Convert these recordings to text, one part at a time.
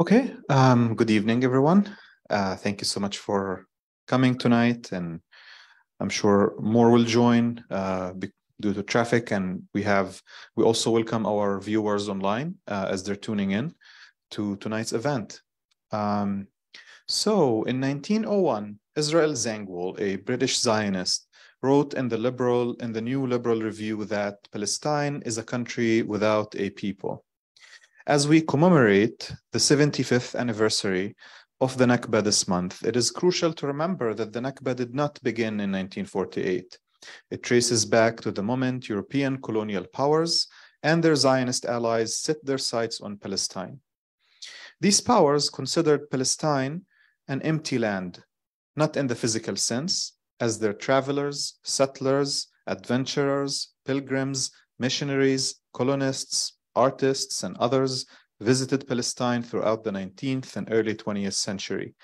Okay, um, good evening, everyone. Uh, thank you so much for coming tonight, and I'm sure more will join uh, due to traffic. And we have we also welcome our viewers online uh, as they're tuning in to tonight's event. Um, so, in 1901, Israel Zangwill, a British Zionist, wrote in the liberal in the New Liberal Review that Palestine is a country without a people. As we commemorate the 75th anniversary of the Nakba this month, it is crucial to remember that the Nakba did not begin in 1948. It traces back to the moment European colonial powers and their Zionist allies set their sights on Palestine. These powers considered Palestine an empty land, not in the physical sense, as their travelers, settlers, adventurers, pilgrims, missionaries, colonists, artists, and others visited Palestine throughout the 19th and early 20th century.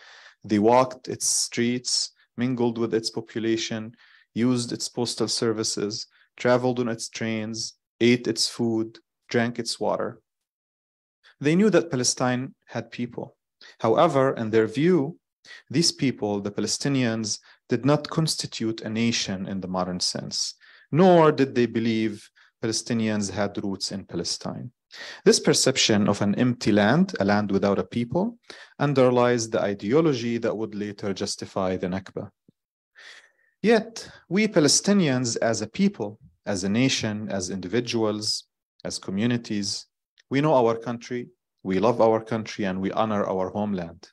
They walked its streets, mingled with its population, used its postal services, traveled on its trains, ate its food, drank its water. They knew that Palestine had people. However, in their view, these people, the Palestinians, did not constitute a nation in the modern sense, nor did they believe Palestinians had roots in Palestine. This perception of an empty land, a land without a people, underlies the ideology that would later justify the Nakba. Yet, we Palestinians as a people, as a nation, as individuals, as communities, we know our country, we love our country, and we honor our homeland.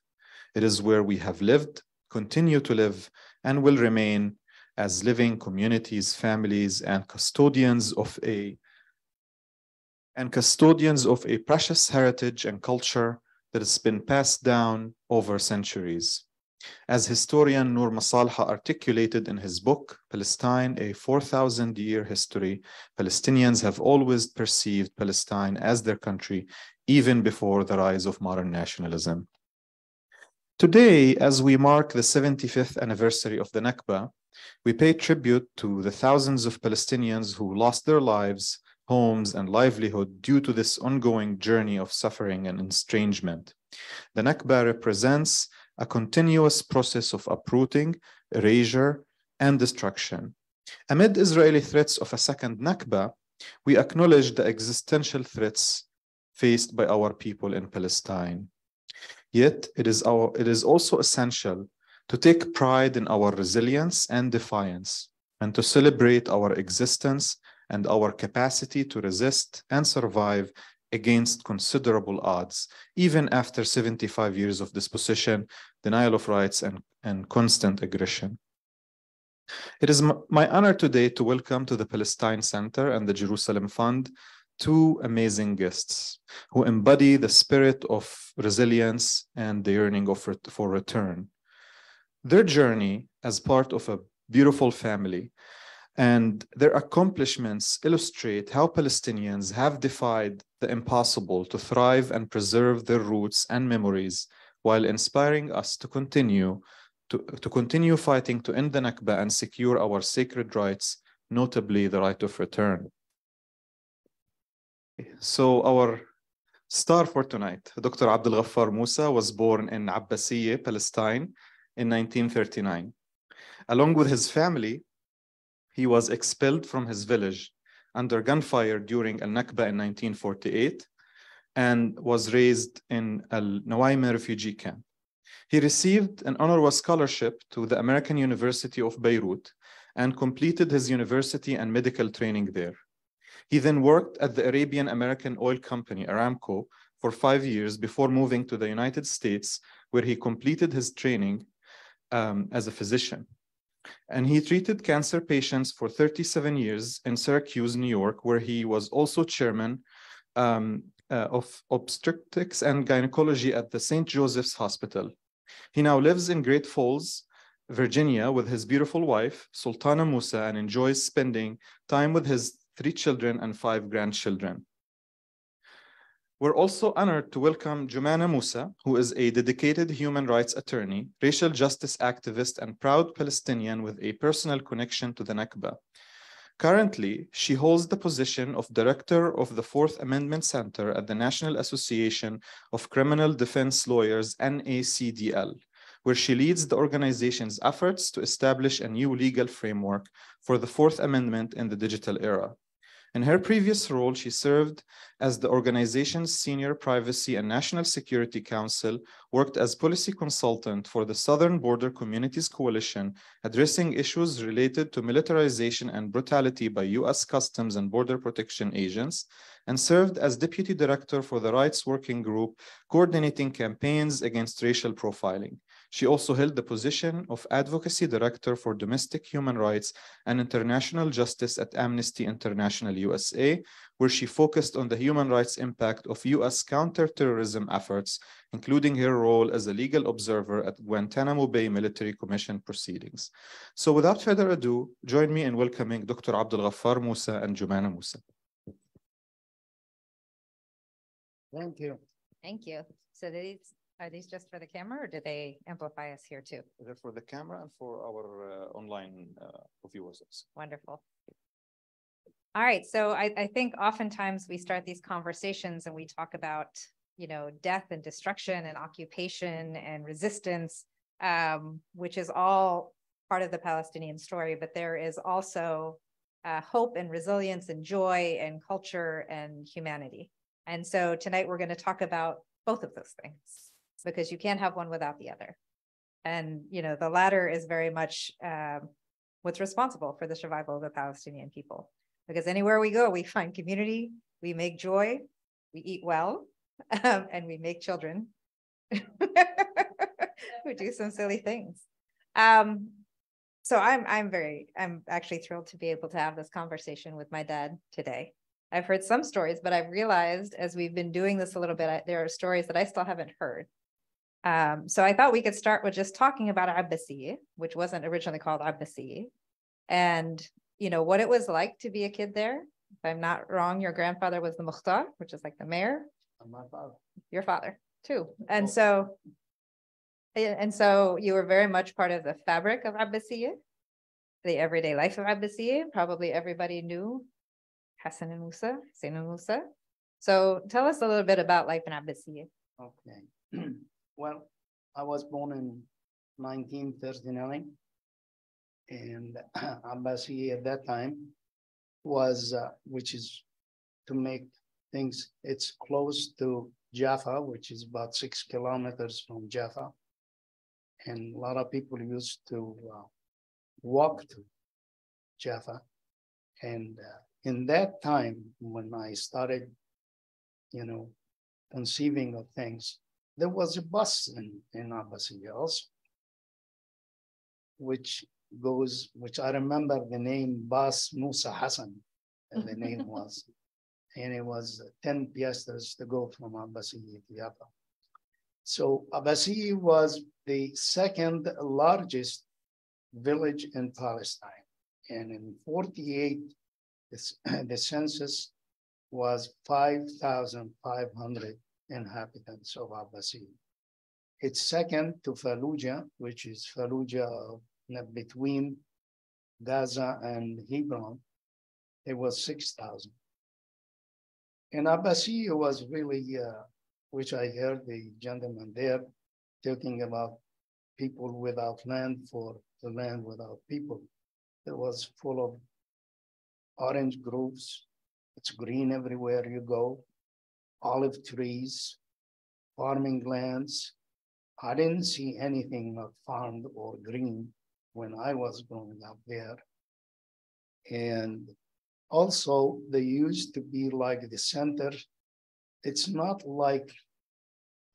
It is where we have lived, continue to live, and will remain as living communities, families, and custodians of a and custodians of a precious heritage and culture that has been passed down over centuries. As historian Noor Masalha articulated in his book, Palestine, a 4,000 year history, Palestinians have always perceived Palestine as their country, even before the rise of modern nationalism. Today, as we mark the 75th anniversary of the Nakba, we pay tribute to the thousands of Palestinians who lost their lives, homes, and livelihood due to this ongoing journey of suffering and estrangement. The Nakba represents a continuous process of uprooting, erasure, and destruction. Amid Israeli threats of a second Nakba, we acknowledge the existential threats faced by our people in Palestine. Yet, it is, our, it is also essential to take pride in our resilience and defiance, and to celebrate our existence and our capacity to resist and survive against considerable odds, even after 75 years of dispossession, denial of rights, and, and constant aggression. It is my honor today to welcome to the Palestine Center and the Jerusalem Fund two amazing guests who embody the spirit of resilience and the yearning of, for return. Their journey as part of a beautiful family and their accomplishments illustrate how Palestinians have defied the impossible to thrive and preserve their roots and memories while inspiring us to continue to, to continue fighting to end the Nakba and secure our sacred rights, notably the right of return. So our star for tonight, Dr. Abdel Ghaffar Musa was born in Abbasiyeh, Palestine in 1939. Along with his family, he was expelled from his village under gunfire during Al Nakba in 1948 and was raised in Al Nuwaimeh refugee camp. He received an UNRWA scholarship to the American University of Beirut and completed his university and medical training there. He then worked at the Arabian American Oil Company, Aramco, for five years before moving to the United States, where he completed his training um, as a physician and he treated cancer patients for 37 years in Syracuse, New York, where he was also chairman um, uh, of obstetrics and gynecology at the St. Joseph's Hospital. He now lives in Great Falls, Virginia, with his beautiful wife, Sultana Musa, and enjoys spending time with his three children and five grandchildren. We're also honored to welcome Jumana Musa, who is a dedicated human rights attorney, racial justice activist, and proud Palestinian with a personal connection to the Nakba. Currently, she holds the position of Director of the Fourth Amendment Center at the National Association of Criminal Defense Lawyers, NACDL, where she leads the organization's efforts to establish a new legal framework for the Fourth Amendment in the digital era. In her previous role, she served as the organization's senior privacy and national security counsel, worked as policy consultant for the Southern Border Communities Coalition, addressing issues related to militarization and brutality by US Customs and Border Protection agents, and served as deputy director for the Rights Working Group, coordinating campaigns against racial profiling. She also held the position of Advocacy Director for Domestic Human Rights and International Justice at Amnesty International USA, where she focused on the human rights impact of US counterterrorism efforts, including her role as a legal observer at Guantanamo Bay Military Commission proceedings. So without further ado, join me in welcoming Dr. Abdul Ghaffar Musa and Jumana Musa. Thank you. Thank you. So these are these just for the camera or do they amplify us here too? They're for the camera and for our uh, online uh, viewers. Wonderful. All right, so I, I think oftentimes we start these conversations and we talk about, you know, death and destruction and occupation and resistance, um, which is all part of the Palestinian story, but there is also uh, hope and resilience and joy and culture and humanity. And so tonight we're going to talk about both of those things because you can't have one without the other. And, you know, the latter is very much um, what's responsible for the survival of the Palestinian people. Because anywhere we go, we find community, we make joy, we eat well, um, and we make children who do some silly things. Um, so I'm I'm very I'm actually thrilled to be able to have this conversation with my dad today. I've heard some stories, but I've realized as we've been doing this a little bit, I, there are stories that I still haven't heard. Um, so I thought we could start with just talking about Abbasiyya, which wasn't originally called Abbasiyya, and you know what it was like to be a kid there. If I'm not wrong, your grandfather was the Mukhtar, which is like the mayor. My father. Your father too, and oh. so, and so you were very much part of the fabric of Abbasiyya, the everyday life of Abbasiyya. Probably everybody knew Hassan and Musa, Hussein and Musa. So tell us a little bit about life in Abbasiyya. Okay. Well, I was born in 1939, and Abbasi at that time was, uh, which is to make things, it's close to Jaffa, which is about six kilometers from Jaffa. And a lot of people used to uh, walk to Jaffa. And uh, in that time, when I started, you know, conceiving of things, there was a bus in, in Abbasiyya also, which goes, which I remember the name Bas Musa Hassan, and the name was. And it was 10 piastres to go from Abbasiyya to Jaffa. So Abbasiyya was the second largest village in Palestine. And in 48, the census was 5,500 inhabitants of Abbasiyya. It's second to Fallujah, which is Fallujah between Gaza and Hebron. It was 6,000. And it was really, uh, which I heard the gentleman there talking about people without land for the land without people. It was full of orange groves. It's green everywhere you go olive trees, farming lands. I didn't see anything farmed or green when I was growing up there. And also, they used to be like the center. It's not like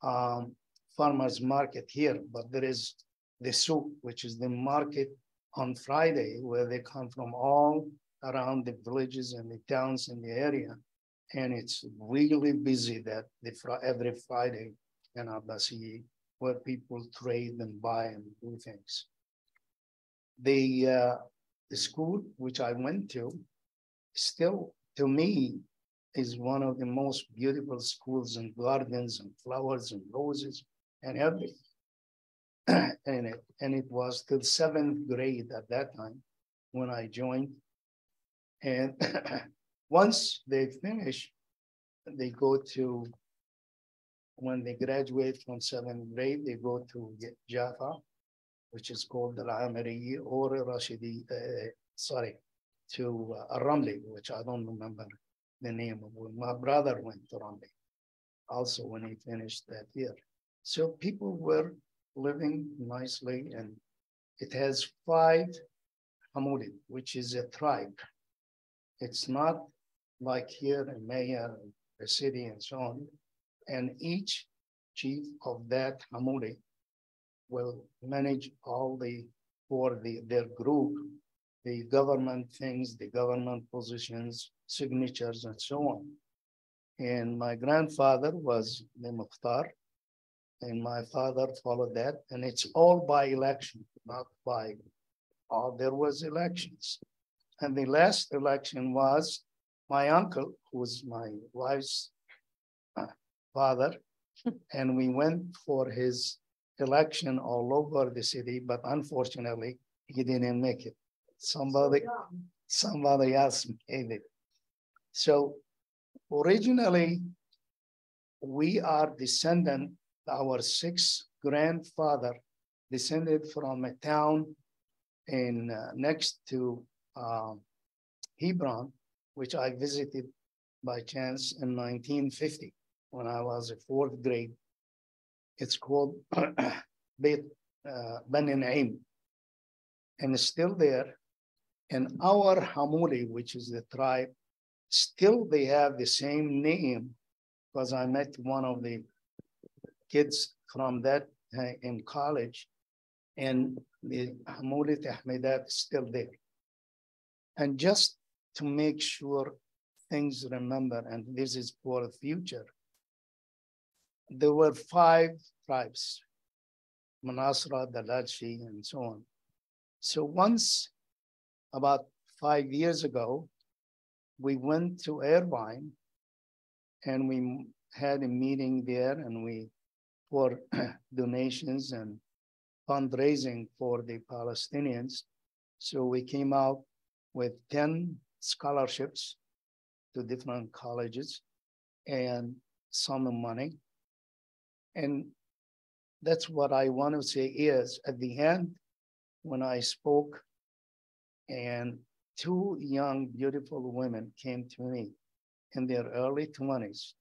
um, farmers market here, but there is the souk, which is the market on Friday, where they come from all around the villages and the towns in the area and it's really busy that the every Friday in Abbasi where people trade and buy and do things. The, uh, the school which I went to still to me is one of the most beautiful schools and gardens and flowers and roses and everything. and it and it was till seventh grade at that time when I joined And once they finish, they go to, when they graduate from seventh grade, they go to Jaffa, which is called the Amiri or Rashidi, uh, sorry, to uh, Ramli, which I don't remember the name of my brother went to Ramli, also when he finished that year. So people were living nicely and it has five Hamudi, which is a tribe. It's not like here in Maya, and the city and so on. And each chief of that Hamudi will manage all the, for the, their group, the government things, the government positions, signatures and so on. And my grandfather was the Mukhtar, and my father followed that. And it's all by election, not by, all uh, there was elections. And the last election was my uncle, who was my wife's uh, father, and we went for his election all over the city, but unfortunately, he didn't make it. Somebody, somebody else made it. So originally, we are descendant, our sixth grandfather descended from a town in uh, next to uh, Hebron, which I visited by chance in 1950 when I was a fourth grade. It's called Beit uh, Naim, and it's still there. And our Hamuli, which is the tribe, still they have the same name because I met one of the kids from that uh, in college, and the Hamuli Ahmedat is still there. And just to make sure things remember, and this is for the future, there were five tribes, Manasra, Dalachi, and so on. So once, about five years ago, we went to Irvine and we had a meeting there and we, for donations and fundraising for the Palestinians. So we came out with 10 scholarships to different colleges and some money. And that's what I want to say is at the end, when I spoke, and two young, beautiful women came to me in their early 20s,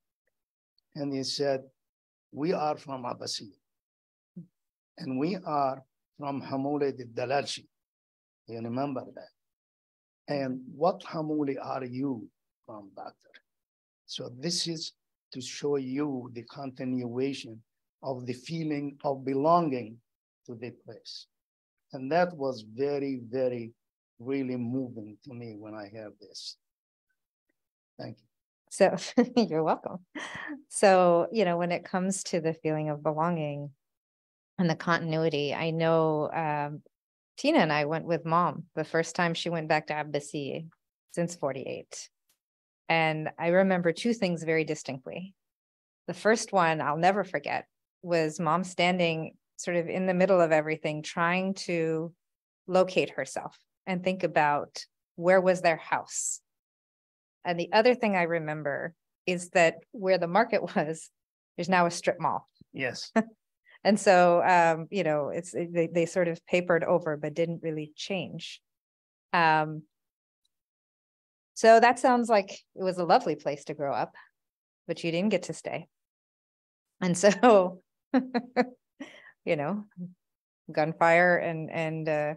and they said, We are from Abbasiyah, and we are from Hamule the Dalalshi. You remember that? And what Hamuli are you from, doctor? So this is to show you the continuation of the feeling of belonging to the place. And that was very, very, really moving to me when I heard this. Thank you. So you're welcome. So, you know, when it comes to the feeling of belonging and the continuity, I know um, Tina and I went with mom the first time she went back to Abbasi since 48. And I remember two things very distinctly. The first one I'll never forget was mom standing sort of in the middle of everything, trying to locate herself and think about where was their house. And the other thing I remember is that where the market was, there's now a strip mall. Yes. and so um, you know, it's they, they sort of papered over but didn't really change. Um, so that sounds like it was a lovely place to grow up, but you didn't get to stay. And so you know, gunfire and and uh,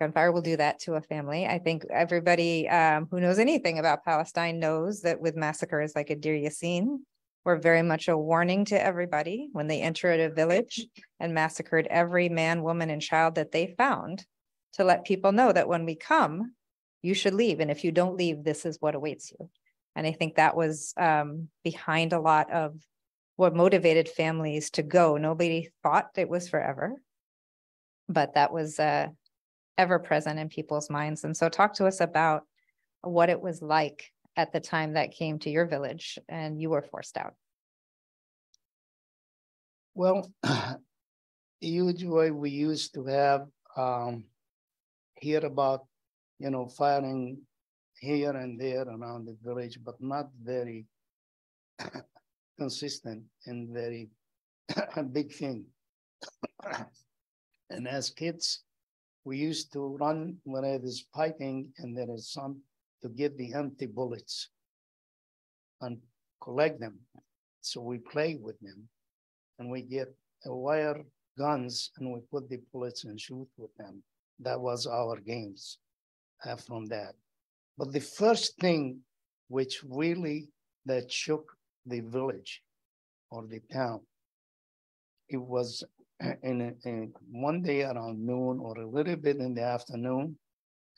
gunfire will do that to a family. I think everybody um, who knows anything about Palestine knows that with massacres like Deir Yassin, were very much a warning to everybody when they entered a village and massacred every man, woman, and child that they found to let people know that when we come, you should leave. And if you don't leave, this is what awaits you. And I think that was um, behind a lot of what motivated families to go. Nobody thought it was forever, but that was uh, ever present in people's minds. And so, talk to us about what it was like at the time that came to your village and you were forced out. Well, usually we used to have um, hear about you know, firing here and there around the village, but not very consistent and very big thing. and as kids, we used to run when it is piping and there is some to get the empty bullets and collect them. So we play with them and we get wire guns and we put the bullets and shoot with them. That was our games uh, from that. But the first thing which really that shook the village or the town, it was in, a, in one day around noon or a little bit in the afternoon,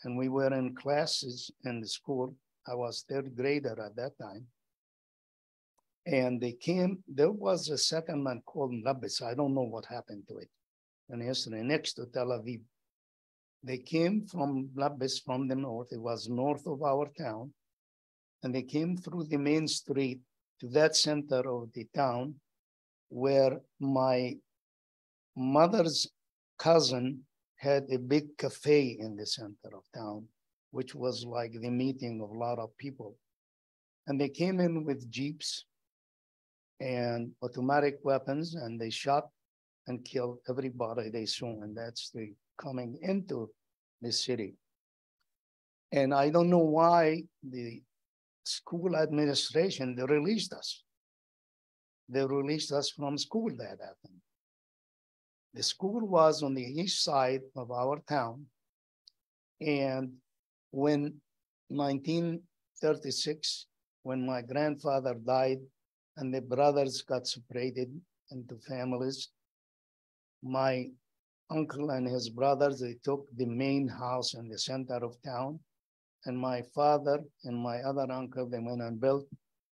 and we were in classes in the school. I was third grader at that time. And they came, there was a second settlement called Labis. I don't know what happened to it And yesterday, next to Tel Aviv. They came from Labis from the north. It was north of our town. And they came through the main street to that center of the town where my mother's cousin had a big cafe in the center of town, which was like the meeting of a lot of people. And they came in with jeeps and automatic weapons, and they shot and killed everybody they saw. And that's the coming into the city. And I don't know why the school administration, they released us. They released us from school that happened. The school was on the east side of our town. And when 1936, when my grandfather died and the brothers got separated into families, my uncle and his brothers, they took the main house in the center of town. And my father and my other uncle, they went and built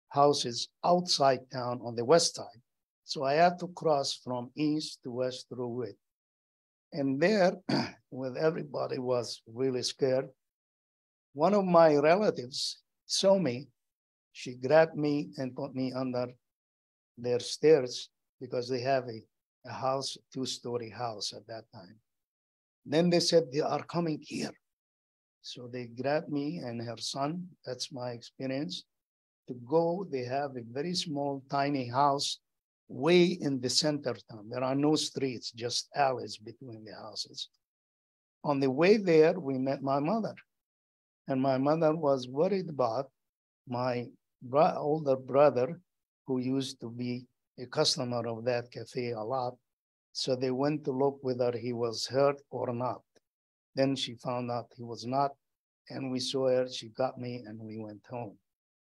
houses outside town on the west side. So I had to cross from east to west through it. And there, with everybody was really scared, one of my relatives saw me. She grabbed me and put me under their stairs because they have a a house, two-story house at that time. Then they said, they are coming here. So they grabbed me and her son, that's my experience, to go. They have a very small, tiny house way in the center town. There are no streets, just alleys between the houses. On the way there, we met my mother. And my mother was worried about my bro- older brother, who used to be a customer of that cafe a lot. So they went to look whether he was hurt or not. Then she found out he was not, and we saw her. She got me, and we went home.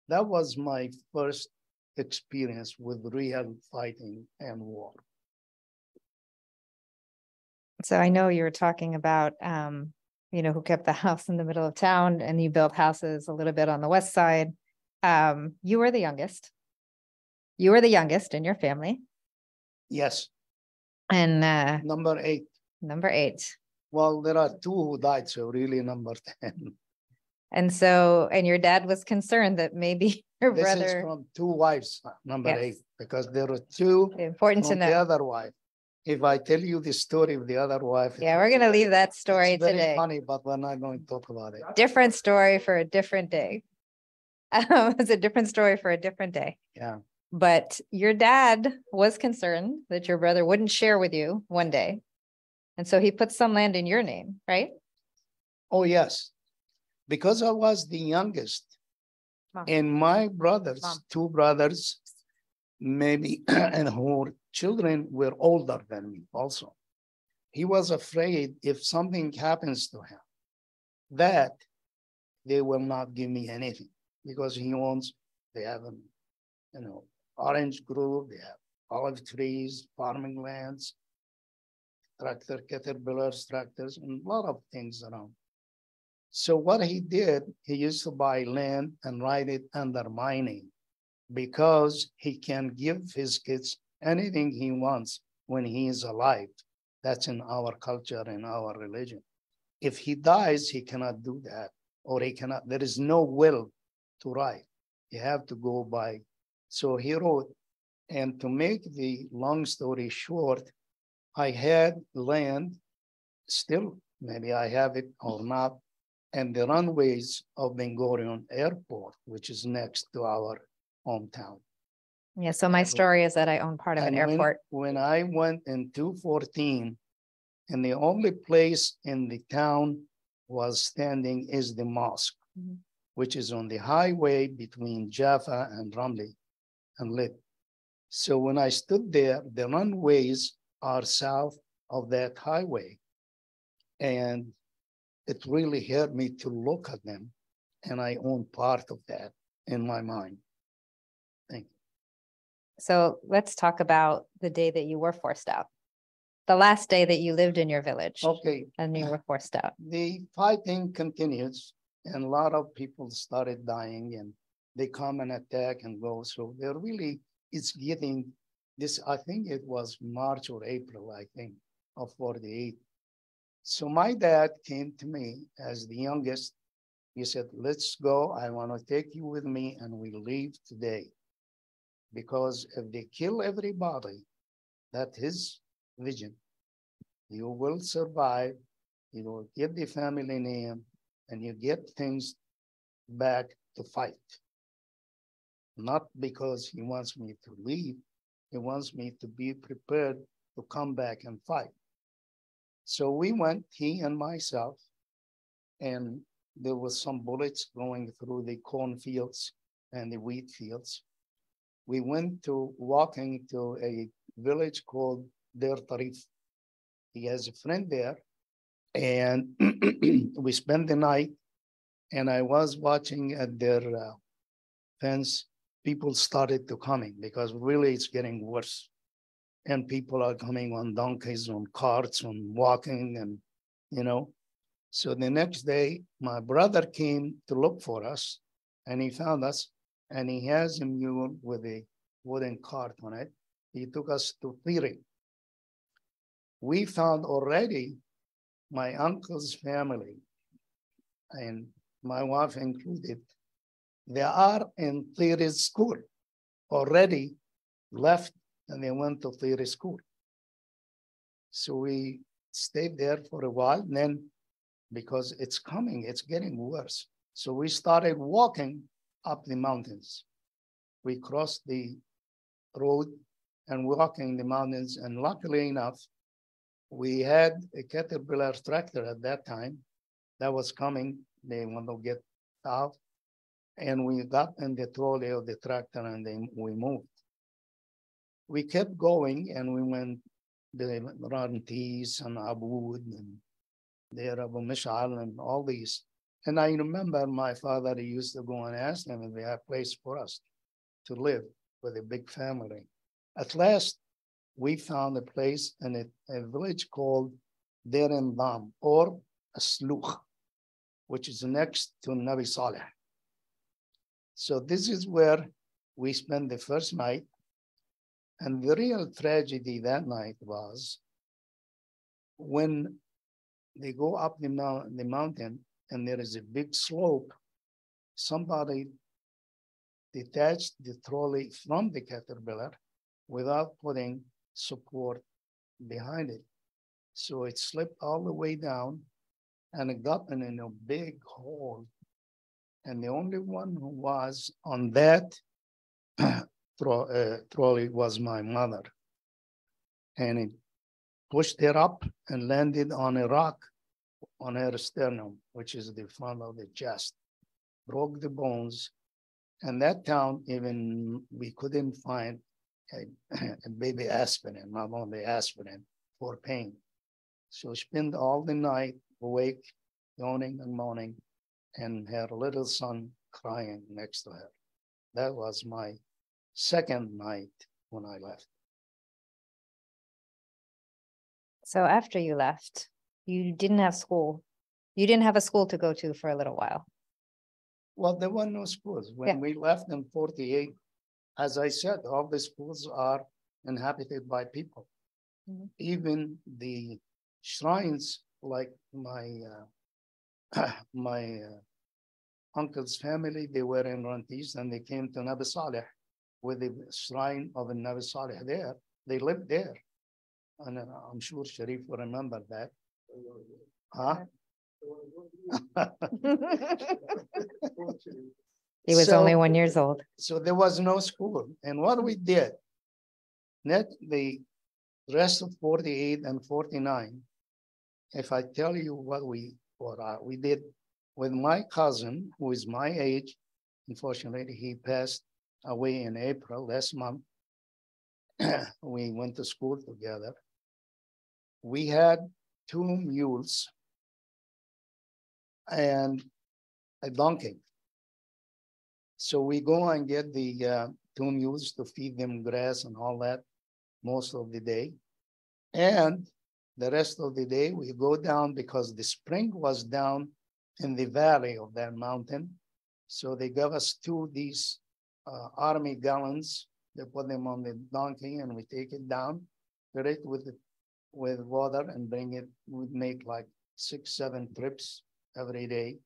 That was my first experience with real fighting and war. So I know you were talking about, um, you know, who kept the house in the middle of town and you built houses a little bit on the west side. Um, you were the youngest. You were the youngest in your family. Yes, And uh, number eight. number eight. Well, there are two who died, so really number 10. And so, and your dad was concerned that maybe your This is brother, from two wives, uh, number Yes. eight, because there are two important to know. the other wife. If I tell you the story of the other wife. Yeah, we're gonna leave that story it's today. Funny, but we're not going to talk about it. Different story for a different day. Um, It's a different story for a different day. Yeah, But your dad was concerned that your brother wouldn't share with you one day. And so he put some land in your name, right? oh, yes. Because I was the youngest Mom. and my brothers, Mom. two brothers, maybe, and who children were older than me also. He was afraid if something happens to him, that they will not give me anything because he owns, they have, a, you know, orange grove, they have olive trees, farming lands, tractor, caterpillars, tractors, and a lot of things around. So what he did, he used to buy land and write it under name because he can give his kids anything he wants when he is alive. That's in our culture and our religion. If he dies, he cannot do that, or he cannot, there is no will to write. You have to go by. So he wrote, and to make the long story short, I had land, still, maybe I have it or not, and the runways of Ben Gurion Airport, which is next to our hometown. Yeah, so my story is that I own part of an And when- airport. When I went in two fourteen, and the only place in the town was standing is the mosque, Mhm. which is on the highway between Jaffa and Ramley and Lydd. So when I stood there, the runways are south of that highway. And it really helped me to look at them, and I own part of that in my mind. Thank you. So let's talk about the day that you were forced out. The last day that you lived in your village Okay, and you were forced out. the fighting continues and a lot of people started dying and they come and attack and go. So they're really, it's getting this, I think it was March or April, I think, of 48. So my dad came to me as the youngest. He said, let's go. I want to take you with me and we leave today. Because if they kill everybody, that his vision, you will survive you will get the family name and you get things back to fight. Not because he wants me to leave, he wants me to be prepared to come back and fight. So we went, he and myself, and there was some bullets going through the cornfields and the wheat fields. We went to walking to a village called Deir Tarif. He has a friend there and we spent the night and i was watching at their uh, fence people started to coming because really it's getting worse and people are coming on donkeys on carts on walking and you know. So the next day my brother came to look for us and he found us and he has a mule with a wooden cart on it. He took us to Thiri. we found already my uncle's family, and my wife included, they are in theory school already left and they went to theory school. So we stayed there for a while, and then because it's coming, it's getting worse. So we started walking up the mountains. We crossed the road and walking the mountains, and luckily enough, we had a Caterpillar tractor at that time that was coming. They want to get out. And we got in the trolley of the tractor and then we moved. We kept going and we went the Rantis and Abud and the Abu Mishal and all these. And I remember my father he used to go and ask them if they had a place for us to live with a big family. At last, we found a place in a, a village called Deir Nidham or Asluch, which is next to Nabi Saleh. So this is where we spent the first night. And the real tragedy that night was when they go up the, the mountain and there is a big slope, somebody detached the trolley from the caterpillar without putting support behind it. So it slipped all the way down and it got in, in a big hole. And the only one who was on that tro- uh, trolley was my mother. And it pushed her up and landed on a rock on her sternum, which is the front of the chest, broke the bones. And that town, even we couldn't find a, a baby aspirin, not only aspirin for pain. So spent all the night awake, yawning and moaning, and her little son crying next to her. That was my second night when I left. So after you left, you didn't have school. You didn't have a school to go to for a little while. Well, there were no schools. When Yeah. we left in 48, as I said, all the schools are inhabited by people. Mhm. Even the shrines, like my uh, my uh, uncle's family, they were in Rantis and they came to Nabi Saleh with the shrine of Nabi Saleh there. They lived there. And uh, I'm sure Sharif will remember that. Huh? He was So- only one years old. So there was no school. And what we did, net the rest of forty-eight and forty-nine, if I tell you what we, what I, we did with my cousin, who is my age, unfortunately, he passed away in April last month. We went to school together. We had two mules and a donkey. So we go and get the uh, two mules to feed them grass and all that most of the day. And the rest of the day, we go down because the spring was down in the valley of that mountain. So they gave us two these uh, army gallons. They put them on the donkey and we take it down, fill it with with water and bring it. We'd make like six, seven trips every day,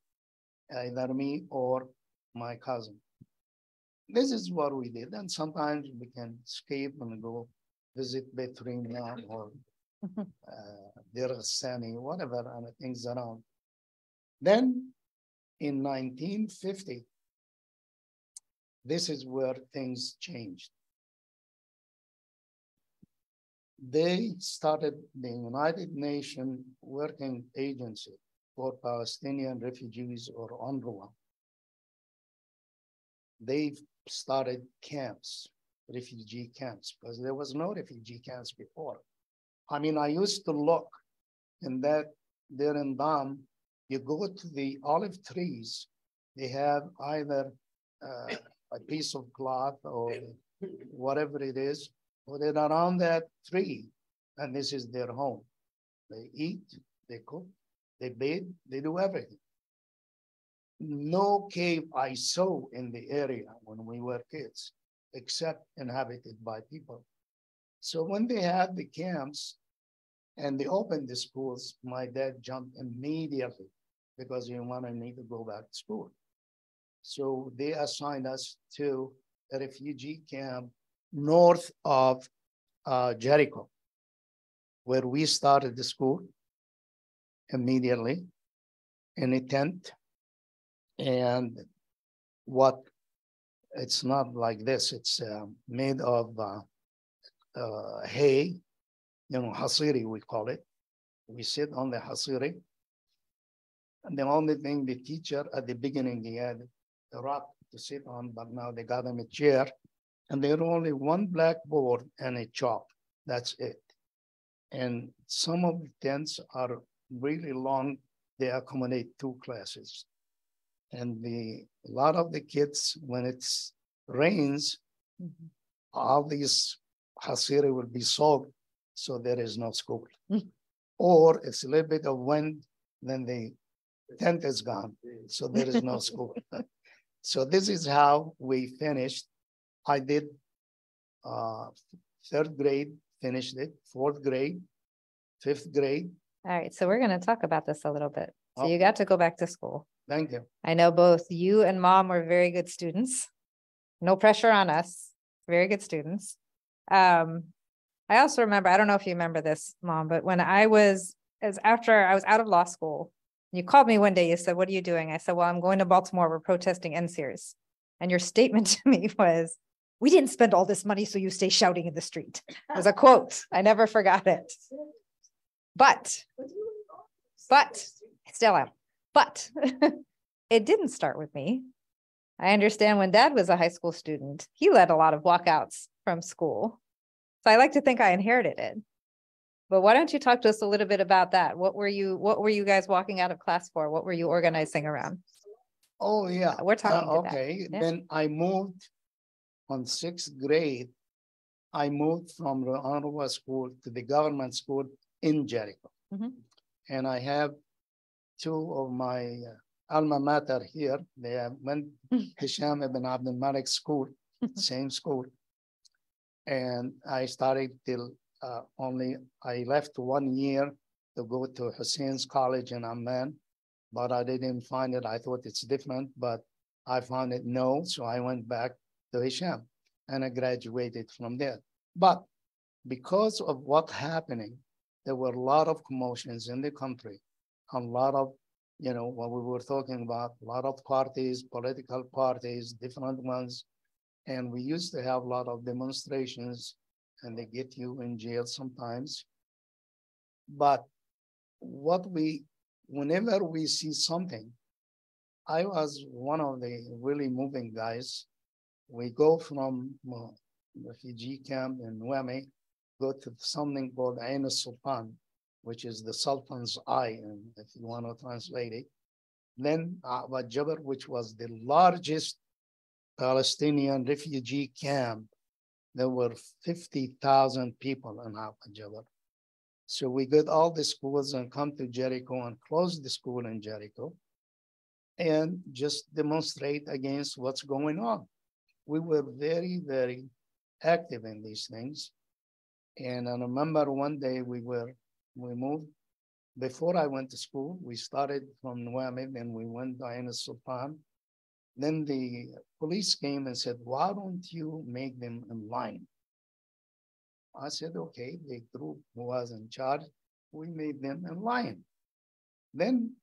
either me or my cousin. This is what we did, and sometimes we can escape and go visit Betrina or uh, Deir whatever, and things around. Then in nineteen fifty, this is where things changed. They started the United Nations Working Agency for Palestinian refugees or UNRWA. They started camps, refugee camps, because there was no refugee camps before. I mean, I used to look in that Deir Nidham, you go to the olive trees, they have either uh, a piece of cloth or whatever it is, or they're around that tree, and this is their home. They eat, they cook, they bathe, they do everything. No cave I saw in the area when we were kids, except inhabited by people. So when they had the camps and they opened the schools, my dad jumped immediately because he wanted me to go back to school. So they assigned us to a refugee camp north of uh, Jericho, where we started the school immediately in a tent. And what it's not like this, it's uh, made of uh, uh, hay, you know, hasiri, we call it. We sit on the hasiri. And the only thing the teacher at the beginning, he had a rock to sit on, but now they got him a chair. And there are only one blackboard and a chalk. That's it. And some of the tents are really long. They accommodate two classes. And the a lot of the kids, when it rains, Mhm. all these hasiri will be soaked, so there is no school. Mm. Or it's a little bit of wind, then the tent is gone, so there is no school. So this is how we finished. I did uh, third grade, finished it, fourth grade, fifth grade. All right, so we're gonna talk about this a little bit. So you got to go back to school. Thank you. I know both you and mom were very good students. No pressure on us, very good students. Um, I also remember, I don't know if you remember this, mom, but when I was, as after I was out of law school, you called me one day, you said, what are you doing? I said, well, I'm going to Baltimore, we're protesting NSERS. And your statement to me was, we didn't spend all this money, so you stay shouting in the street. It was a quote. I never forgot it. But but still am. But it didn't start with me. I understand when dad was a high school student, he led a lot of walkouts from school. So I like to think I inherited it. But why don't you talk to us a little bit about that? What were you, what were you guys walking out of class for? What were you organizing around? Oh, yeah. We're talking Uh. Okay, Yeah. then I moved on sixth grade. I moved from the Honolulu School to the government school in Jericho. Mhm. And I have two of my uh, alma mater here. They have went Hisham ibn Abdul Malik School, same school. And I started till uh, only, I left one year to go to Hussein's College in Amman but I didn't find it. I thought it's different, but I found it no, so I went back to Hisham and I graduated from there. But because of what happening, there were a lot of commotions in the country, a lot of you know, what we were talking about, a lot of parties, political parties, different ones. And we used to have a lot of demonstrations and they get you in jail sometimes. But what we, whenever we see something, I was one of the really moving guys. We go from uh, refugee camp in Nuwame, go to something called Ain Sultan, which is the Sultan's Eye, and if you want to translate it. Then Jabr, which was the largest Palestinian refugee camp. There were 50,000 people in Aqabat Jabr. So we got all the schools and come to Jericho and close the school in Jericho and just demonstrate against what's going on. We were very, very active in these things. And I remember one day we were we moved. Before I went to school, we started from Nuwaimeh, and we went to Ain Sultan. Then the police came and said, why don't you make them in line? I said, okay, the group who was in charge, we made them in line. Then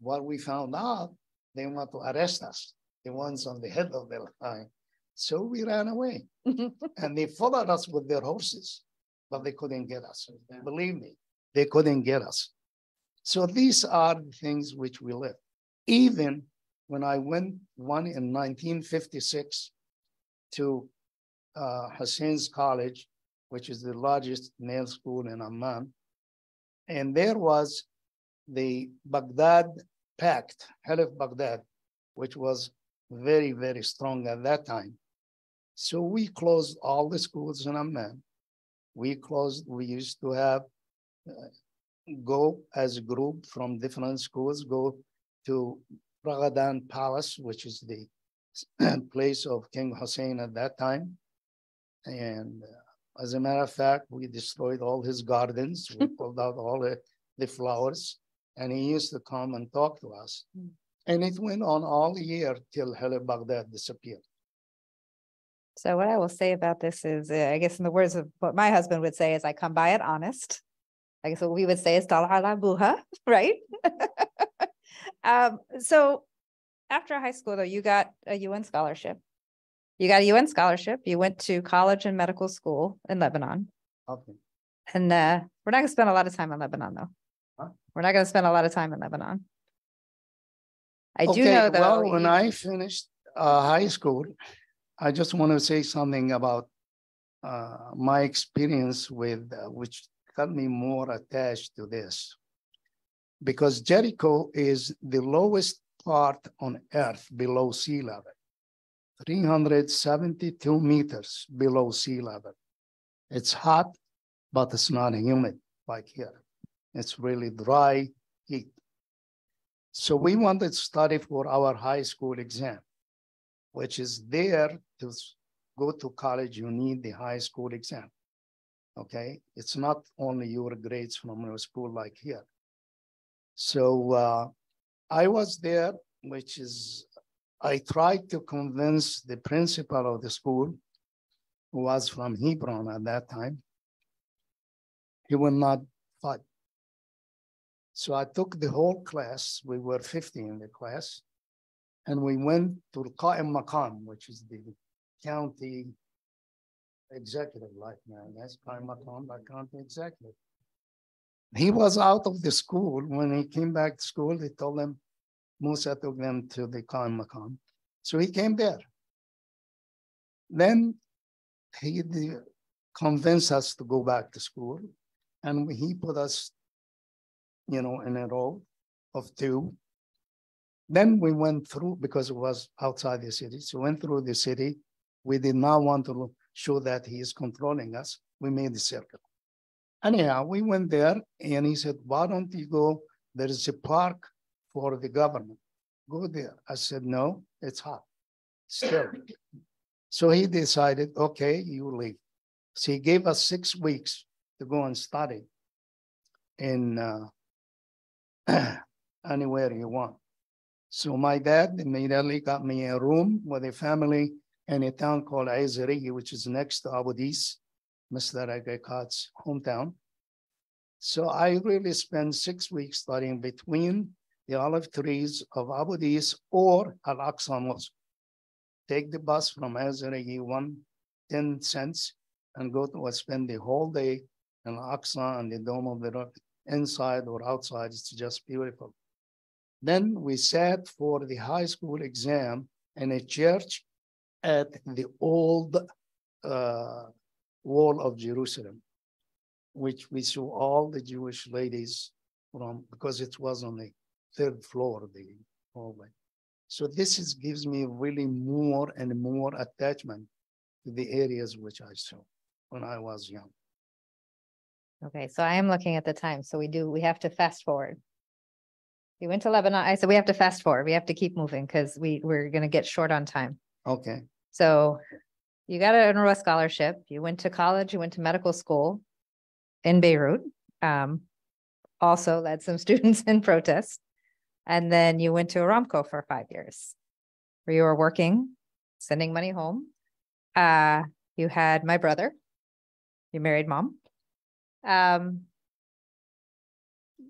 what we found out, they want to arrest us, the ones on the head of the line. So we ran away and they followed us with their horses, but they couldn't get us. Believe me, they couldn't get us. So these are the things which we live. Even when I went one in 1956 to uh, Hussein's College, which is the largest male school in Amman, and there was the Baghdad Pact, Halif Baghdad, which was very, very strong at that time. So we closed all the schools in Amman. We closed, we used to have go as a group from different schools, go to Raghadan Palace, which is the place of King Hussein at that time. And uh, as a matter of fact, we destroyed all his gardens. We pulled out all the, the flowers, and he used to come and talk to us. Hmm. And it went on all year till Halif Baghdad disappeared. So what I will say about this is, uh, I guess in the words of what my husband would say is I come by it honest. I guess what we would say is Dal buha, right? um, so after high school, though, you got a UN scholarship. You got a UN scholarship. You went to college and medical school in Lebanon. Okay. And uh, we're not going to spend a lot of time in Lebanon, though. Huh? We're not going to spend a lot of time in Lebanon. I okay, do know, though. Well, when I finished uh, high school, I just want to say something about uh, my experience with uh, which got me more attached to this because Jericho is the lowest part on earth below sea level, 372 meters below sea level. It's hot, but it's not humid like here. It's really dry heat. So we wanted to study for our high school exam, which is there to go to college, you need the high school exam okay? It's not only your grades from your school like here. So uh, I was there, which is, I tried to convince the principal of the school, who was from Hebron at that time, he would not fight. So I took the whole class, we were 50 in the class, and we went to Qa'im which is the county executive like now. That's Prime Macron county executive. He was out of the school. When he came back to school, they told him Musa took them to the Khan. So he came there. Then he convinced us to go back to school. And he put us, you know, in a row of two. Then we went through, because it was outside the city, so we went through the city. We did not want to show that he is controlling us, we made the circle. Anyhow, we went there and he said, why don't you go? There is a park for the government. Go there. I said, no, it's hot still. so he decided, okay, you leave. So he gave us six weeks to go and study in uh, anywhere you want. So my dad immediately got me a room with a family in a town called Aizari, which is next to Abu Dis, Mr. Erekat's hometown. So I really spent six weeks studying between the olive trees of Abu Dis or Al Aqsa Mosque. Take the bus from Azraqi, one 10 cents, and go to spend the whole day in Al Aqsa and the Dome of the Rock, inside or outside. It's just beautiful. Then we sat for the high school exam in a church at the old uh, wall of Jerusalem, which we saw all the Jewish ladies from, because it was on the third floor the hallway. So this is, gives me really more and more attachment to the areas which I saw when I was young. Okay, so I am looking at the time, so we do, we have to fast forward. We went to Lebanon, I said we have to fast forward, we have to keep moving because we, we're gonna get short on time. Okay, So you got an UNRWA scholarship, you went to college, you went to medical school in Beirut. Um, also led some students in protest. And then you went to Aramco for five years, where you were working, sending money home. Uh, you had my brother, you married mom. Um,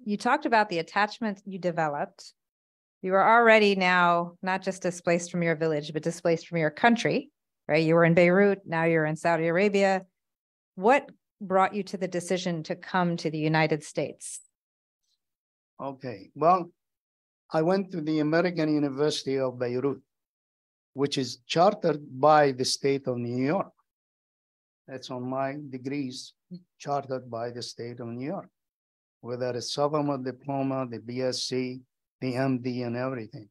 you talked about the attachment you developed. You were already now not just displaced from your village, but displaced from your country, right? You were in Beirut, now you're in Saudi Arabia. What brought you to the decision to come to the United States? okay. Well, I went to the American University of Beirut, which is chartered by the state of New York. That's on my degrees, chartered by the state of New York, whether it's sophomore diploma, the BSc, the MD, and everything.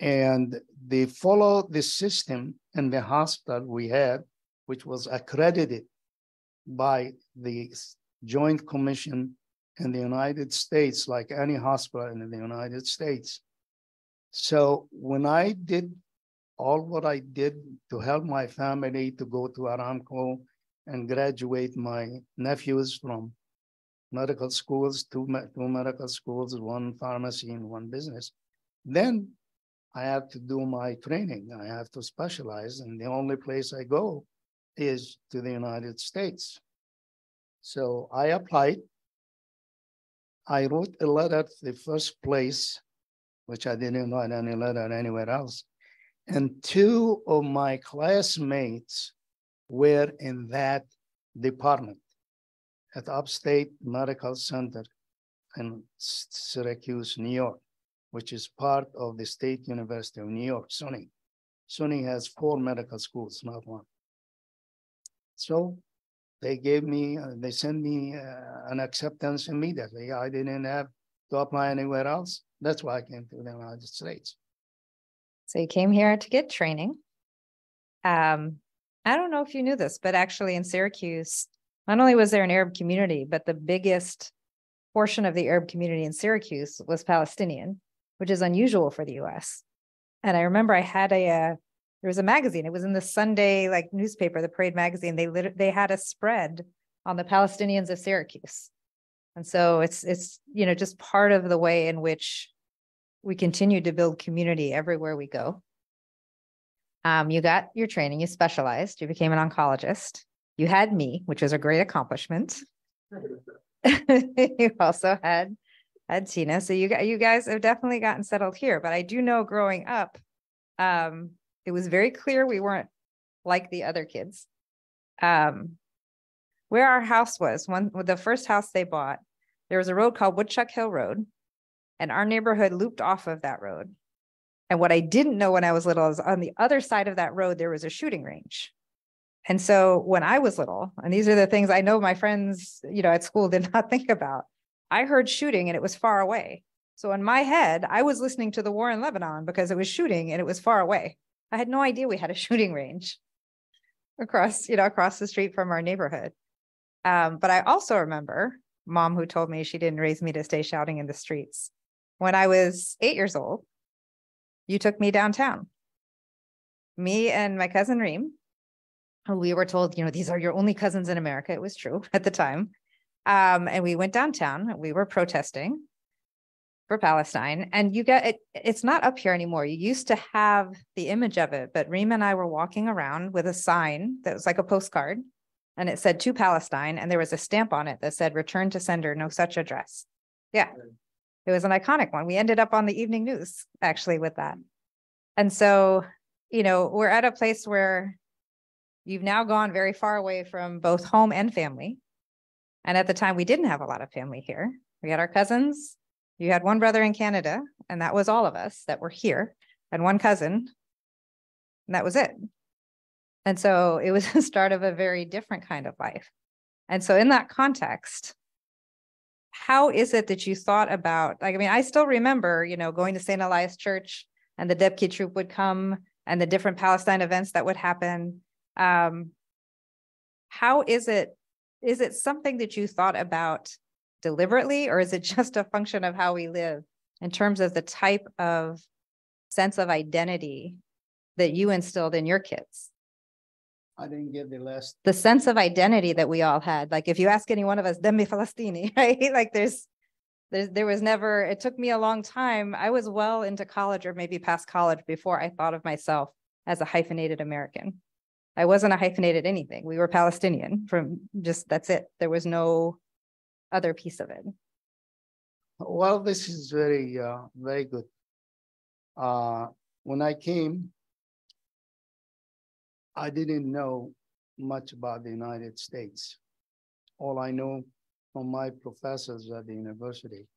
And they follow the system in the hospital we had, which was accredited by the Joint Commission in the United States, like any hospital in the United States. So when I did all what I did to help my family to go to Aramco and graduate my nephews from medical schools, two, two medical schools, one pharmacy and one business. Then I have to do my training. I have to specialize, and the only place I go is to the United States. So I applied. I wrote a letter to the first place, which I didn't write any letter anywhere else. And two of my classmates were in that department at Upstate Medical Center in Syracuse, New York, which is part of the State University of New York, SUNY. SUNY has four medical schools, not one. So they gave me, uh, they sent me uh, an acceptance immediately. I didn't have to apply anywhere else. That's why I came to the United States. So you came here to get training. Um, I don't know if you knew this, but actually in Syracuse, not only was there an Arab community, but the biggest portion of the Arab community in Syracuse was Palestinian, which is unusual for the US. And I remember I had a, uh, there was a magazine, it was in the Sunday like newspaper, the Parade magazine. They lit, they had a spread on the Palestinians of Syracuse. And so it's, it's, you know, just part of the way in which we continue to build community everywhere we go. Um, you got your training, you specialized, you became an oncologist. You had me, which was a great accomplishment. you also had had Tina. So you you guys have definitely gotten settled here. But I do know growing up, um, it was very clear we weren't like the other kids. Um, where our house was, one with the first house they bought, there was a road called Woodchuck Hill Road, and our neighborhood looped off of that road. And what I didn't know when I was little is on the other side of that road, there was a shooting range. And so when I was little, and these are the things I know my friends, you know, at school did not think about, I heard shooting and it was far away. So in my head, I was listening to the war in Lebanon because it was shooting and it was far away. I had no idea we had a shooting range across, you know, across the street from our neighborhood. Um, but I also remember mom who told me she didn't raise me to stay shouting in the streets. When I was eight years old, you took me downtown. Me and my cousin Reem, we were told, you know, these are your only cousins in America. It was true at the time. Um, and we went downtown. We were protesting for Palestine. And you get it, it's not up here anymore. You used to have the image of it, but Reem and I were walking around with a sign that was like a postcard and it said to Palestine, and there was a stamp on it that said return to sender, no such address. Yeah. It was an iconic one. We ended up on the evening news actually with that. And so, you know, we're at a place where you've now gone very far away from both home and family. And at the time, we didn't have a lot of family here. We had our cousins. You had one brother in Canada, and that was all of us that were here, and one cousin. And that was it. And so it was the start of a very different kind of life. And so, in that context, how is it that you thought about like i mean i still remember you know going to st elias church and the debki troupe would come and the different palestine events that would happen um, how is it is it something that you thought about deliberately or is it just a function of how we live in terms of the type of sense of identity that you instilled in your kids I didn't get the last. the sense of identity that we all had. Like if you ask any one of us, Dammi Falastini, right? Like there's, there's, there was never, it took me a long time. I was well into college or maybe past college before I thought of myself as a hyphenated American. I wasn't a hyphenated anything. We were Palestinian from just, that's it. There was no other piece of it. Well, this is very, uh, very good. Uh, when I came, I didn't know much about the United States. All I know from my professors at the university.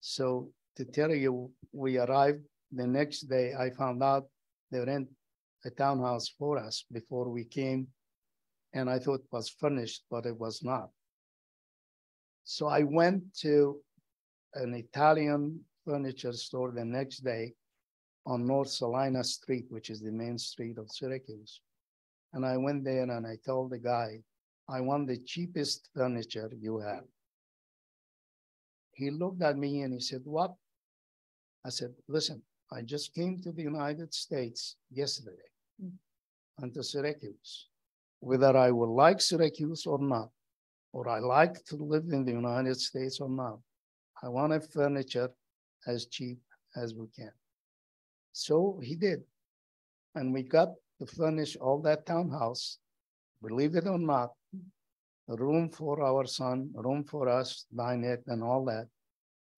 So to tell you, we arrived the next day, I found out they rent a townhouse for us before we came. And I thought it was furnished, but it was not. So I went to an Italian furniture store the next day on North Salina Street, which is the main street of Syracuse. And I went there and I told the guy, I want the cheapest furniture you have. He looked at me and he said, What? I said, Listen, I just came to the United States yesterday mm. and to Syracuse. Whether I will like Syracuse or not, or I like to live in the United States or not, I want a furniture as cheap as we can. So he did. And we got to furnish all that townhouse, believe it or not, a room for our son, a room for us, dinette, and all that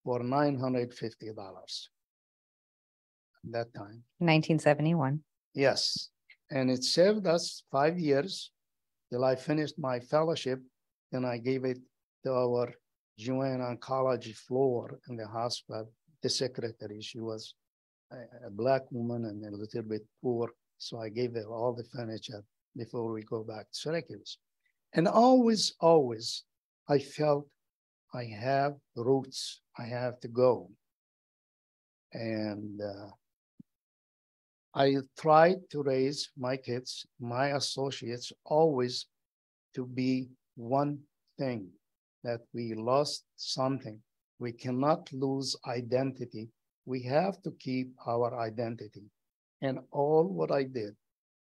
for $950 that time. 1971. Yes. And it served us five years till I finished my fellowship. Then I gave it to our GYN oncology floor in the hospital, the secretary. She was a, a black woman and a little bit poor. So I gave her all the furniture before we go back to Syracuse. And always, always, I felt I have roots. I have to go. And uh, I tried to raise my kids, my associates, always to be one thing that we lost something. We cannot lose identity we have to keep our identity. And all what I did,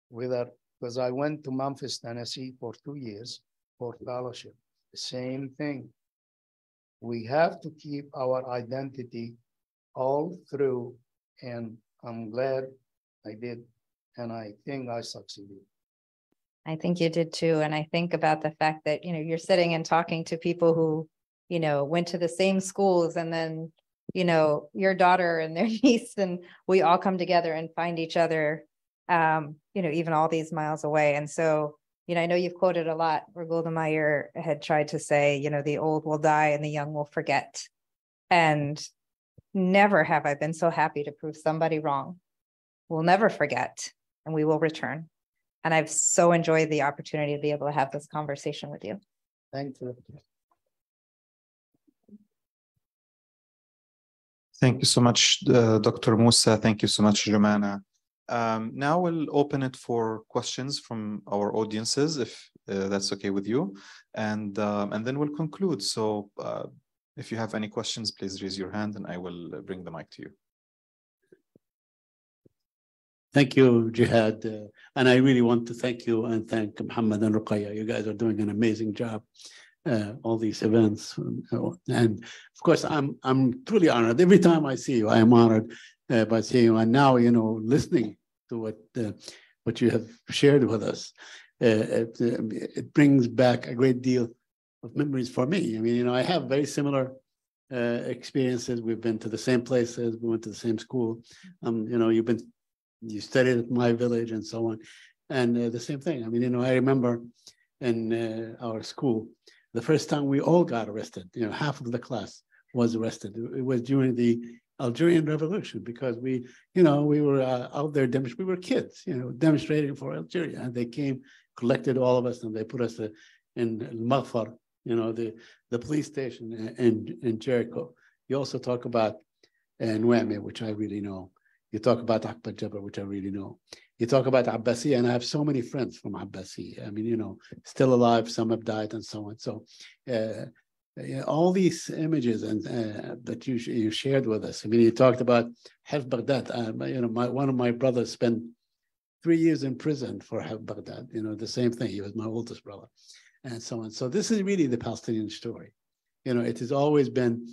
whether because I went to Memphis, Tennessee for two years for fellowship, same thing. We have to keep our identity all through, and I'm glad I did, and I think I succeeded. I think you did too. And I think about the fact that, you know, you're sitting and talking to people who, you know, went to the same schools and then you know, your daughter and their niece, and we all come together and find each other, um, you know, even all these miles away. And so, you know, I know you've quoted a lot where Golda Meir had tried to say, you know, the old will die and the young will forget. And never have I been so happy to prove somebody wrong. We'll never forget and we will return. And I've so enjoyed the opportunity to be able to have this conversation with you. Thank you. Thank you so much, uh, Dr. Musa. Thank you so much, Jumana. Um, now we'll open it for questions from our audiences, if uh, that's okay with you, and um, and then we'll conclude. So, uh, if you have any questions, please raise your hand, and I will bring the mic to you. Thank you, Jihad, uh, and I really want to thank you and thank Muhammad and Ruqayya. You guys are doing an amazing job uh, all these events. And of course, I'm I'm truly honored. Every time I see you, I am honored uh, by seeing you. And now, you know, listening to what uh, what you have shared with us, uh, it, it, brings back a great deal of memories for me. I mean, you know, I have very similar uh, experiences. We've been to the same places. We went to the same school. Um, you know, you've been, you studied at my village and so on. And uh, the same thing. I mean, you know, I remember in uh, our school, the first time we all got arrested, you know, half of the class was arrested. It was during the Algerian Revolution because we, you know, we were uh, out there demonstrating. We were kids, you know, demonstrating for Algeria, and they came, collected all of us, and they put us uh, in Maghfar, you know, the the police station in in Jericho. You also talk about uh, Nuwaimeh, which I really know. You talk about Aqabat Jabr, which I really know. You talk about Abbasi, and I have so many friends from Abbasi. I mean, you know, still alive, some have died, and so on. So, uh, all these images and uh, that you you shared with us. I mean, you talked about Half Baghdad. Uh, you know, my one of my brothers spent three years in prison for Half Baghdad. You know, the same thing. He was my oldest brother, and so on. So this is really the Palestinian story. You know, it has always been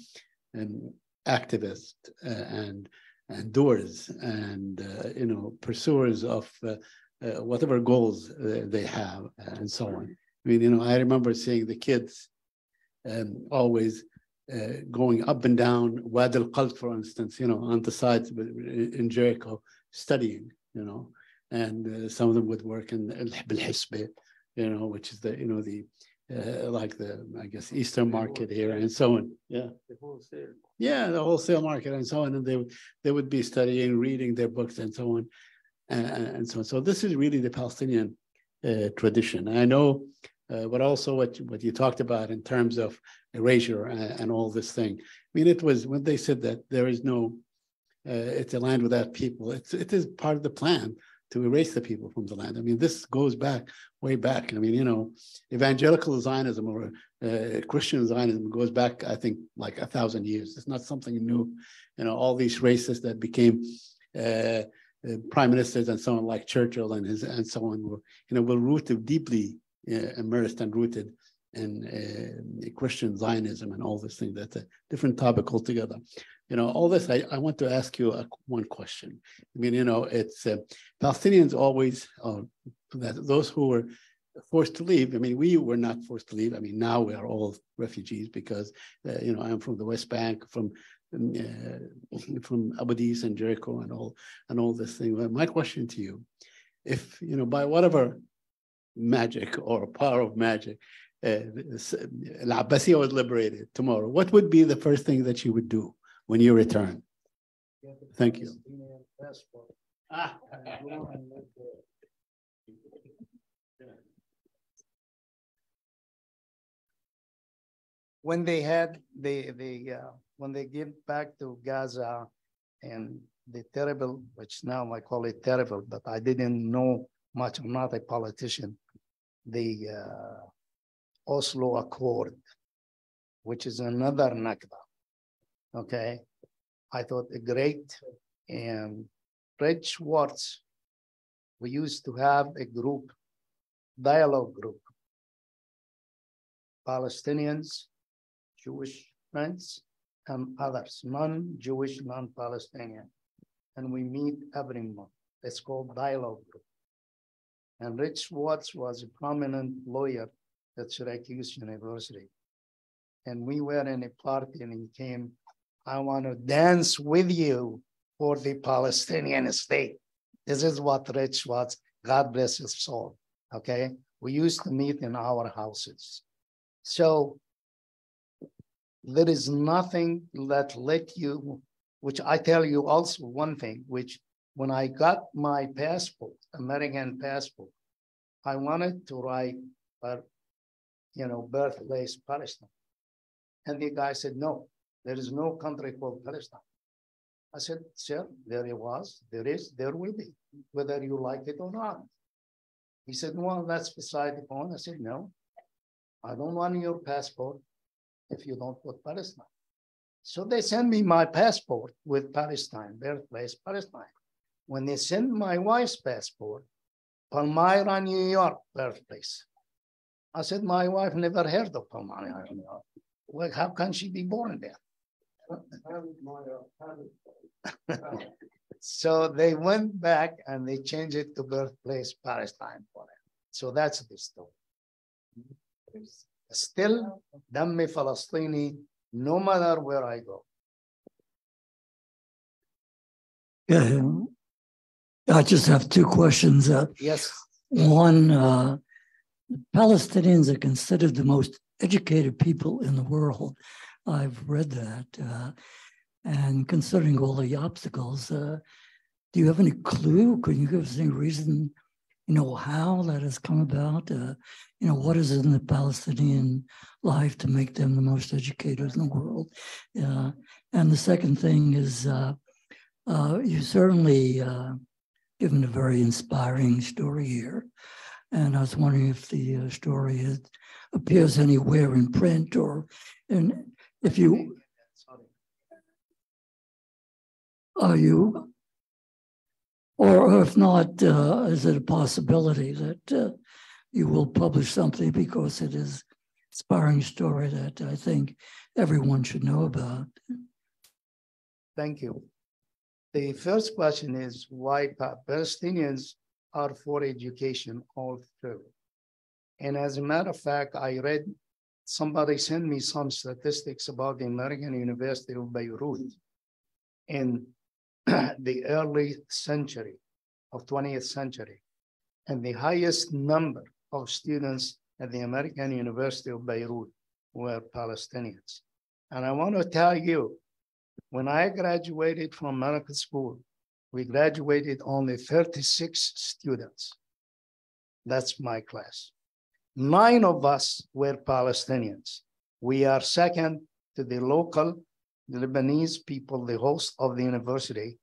an activist uh, and doers and uh, you know pursuers of uh, uh, whatever goals they have and so on. I mean, you know, I remember seeing the kids um, always uh, going up and down Wad al Qalb, for instance, you know, on the sides in Jericho, studying, you know, and uh, some of them would work in Al you know, which is the, you know, the, uh, like the, I guess, Eastern market here and so on. Yeah. The wholesale. Yeah, the wholesale market and so on. And they, they would be studying, reading their books and so on. And, and so on. So this is really the Palestinian uh, tradition. I know uh, but also what what you talked about in terms of erasure and, and, all this thing. I mean, it was when they said that there is no, uh, it's a land without people. It's it is part of the plan to erase the people from the land. I mean, this goes back way back. I mean, you know, evangelical Zionism or uh, Christian Zionism goes back, I think, like a thousand years. It's not something new. You know, all these racists that became. Uh, uh, prime ministers and so on, like Churchill and his and so on, were you know were rooted deeply uh, immersed and rooted in uh, Christian Zionism and all this thing. That's a different topic altogether. You know, all this, I, I want to ask you a, one question. I mean, you know, it's uh, Palestinians always, uh, that those who were forced to leave. I mean, we were not forced to leave. I mean, now we are all refugees because, uh, you know, I'm from the West Bank, from uh, from Abu Dis and Jericho and all and all this thing. Well, my question to you, if you know, by whatever magic or power of magic, uh, Al-Abbasiyya was liberated tomorrow, what would be the first thing that you would do when you return? Thank you. When they had the the uh, when they give back to Gaza and the terrible, which now I call it terrible, but I didn't know much. I'm not a politician the uh, Oslo Accord, which is another Nakba. Okay. I thought a great and Fred Schwartz, we used to have a group, dialogue group, Palestinians, Jewish friends, and others, non-Jewish, non-Palestinian. And we meet every month. It's called dialogue group. And Rich Schwartz was a prominent lawyer at Syracuse University. And we were in a party and he came, I want to dance with you for the Palestinian state. This is what Rich Schwartz, God bless his soul. Okay. We used to meet in our houses. So there is nothing that let you, which I tell you also one thing, which when I got my passport, American passport, I wanted to write, but you know, birthplace Palestine. And the guy said, no, there is no country called Palestine. I said, sir, there it was, there is, there will be, whether you like it or not. He said, well, that's beside the point. I said, no, I don't want your passport if you don't put Palestine. So they sent me my passport with Palestine, birthplace Palestine. When they sent my wife's passport, Palmyra, New York, birthplace. I said, my wife never heard of Palmyra, New York. Well, how can she be born there? so they went back and they changed it to birthplace Palestine for them. So that's the story. Still, Dammi Falastini, no matter where I go. I just have two questions. Uh, yes. One, uh, Palestinians are considered the most educated people in the world. I've read that. Uh, and considering all the obstacles, uh, do you have any clue? Could you give us any reason, you know, how that has come about? Uh, you know, what is in the Palestinian life to make them the most educated in the world? Uh, and the second thing is, uh, uh, you certainly uh, given a very inspiring story here. And I was wondering if the story appears anywhere in print or in, if you, are you, or if not, uh, is it a possibility that uh, you will publish something because it is inspiring story that I think everyone should know about? Thank you. The first question is why Palestinians are for education all through. And as a matter of fact, I read, somebody sent me some statistics about the American University of Beirut in the early century of 20th century. And the highest number of students at the American University of Beirut were Palestinians. And I want to tell you, when I graduated from medical school, we graduated only 36 students. That's my class. Nine of us were Palestinians. We are second to the local the Lebanese people, the host of the university,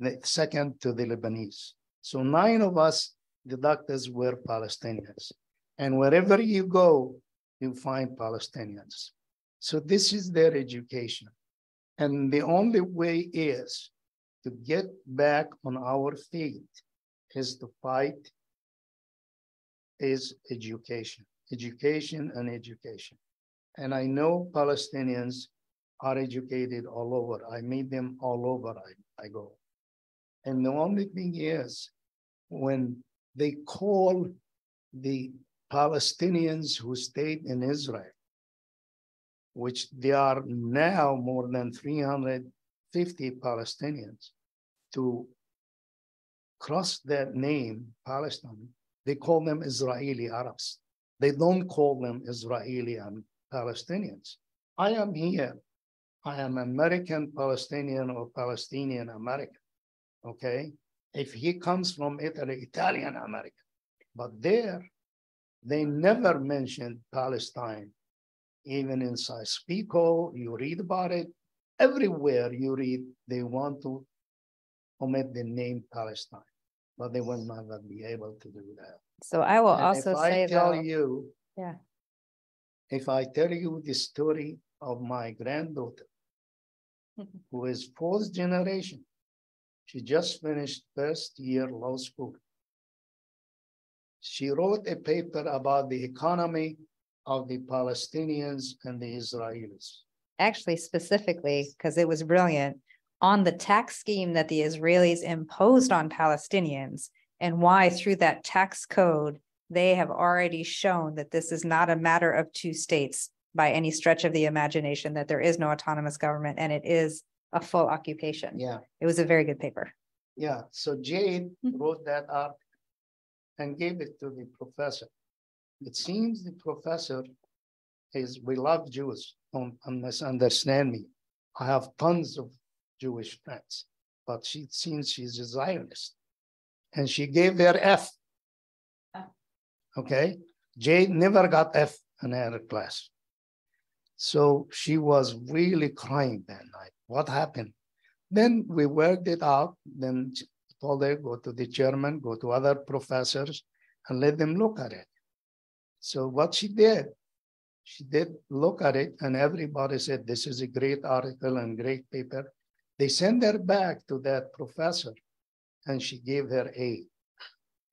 the second to the Lebanese. So nine of us, the doctors were Palestinians. And wherever you go, you find Palestinians. So this is their education. And the only way is to get back on our feet is to fight is education, education and education. And I know Palestinians are educated all over. I meet them all over I, I go. And the only thing is when they call the Palestinians who stayed in Israel which there are now more than 350 Palestinians to cross that name, Palestine, they call them Israeli Arabs. They don't call them Israeli and Palestinians. I am here. I am American Palestinian or Palestinian American. Okay. If he comes from Italy, Italian American. But there, they never mentioned Palestine even in Spico, you read about it. Everywhere you read, they want to omit the name Palestine, but they will never be able to do that. So I will And also if say I tell though, you, Yeah. if I tell you the story of my granddaughter, who is fourth generation, she just finished first year law school. She wrote a paper about the economy of the Palestinians and the Israelis. actually specifically, because it was brilliant, on the tax scheme that the Israelis imposed on Palestinians and why through that tax code, they have already shown that this is not a matter of two states by any stretch of the imagination, that there is no autonomous government and it is a full occupation. Yeah, It was a very good paper. yeah. So Jade Mhm. wrote that up and gave it to the professor. It seems the professor is, we love Jews, don't misunderstand me. I have tons of Jewish friends, but she seems she's a Zionist. And she gave her F. Ah. Okay, Jade never got F in her class. So she was really crying that night. What happened? Then we worked it out, then told her, go to the chairman, go to other professors and let them look at it. So what she did, she did look at it and everybody said, this is a great article and great paper. They sent her back to that professor and she gave her A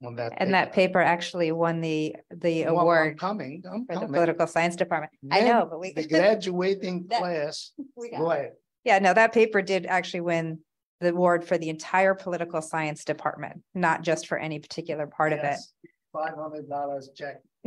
on that. And that paper actually won the, the Well, I'm award Coming, I'm for the political science department. I know, but we. The graduating That- class, go ahead. Yeah, no, that paper did actually win the award for the entire political science department, not just for any particular part of it. Five hundred dollars check.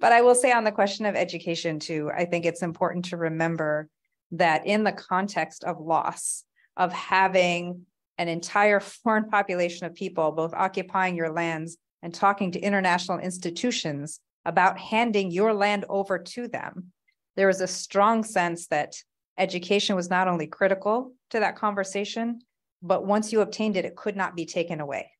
but I will say on the question of education too, I think it's important to remember that in the context of loss, of having an entire foreign population of people both occupying your lands and talking to international institutions about handing your land over to them, there was a strong sense that education was not only critical to that conversation, but once you obtained it, it could not be taken away.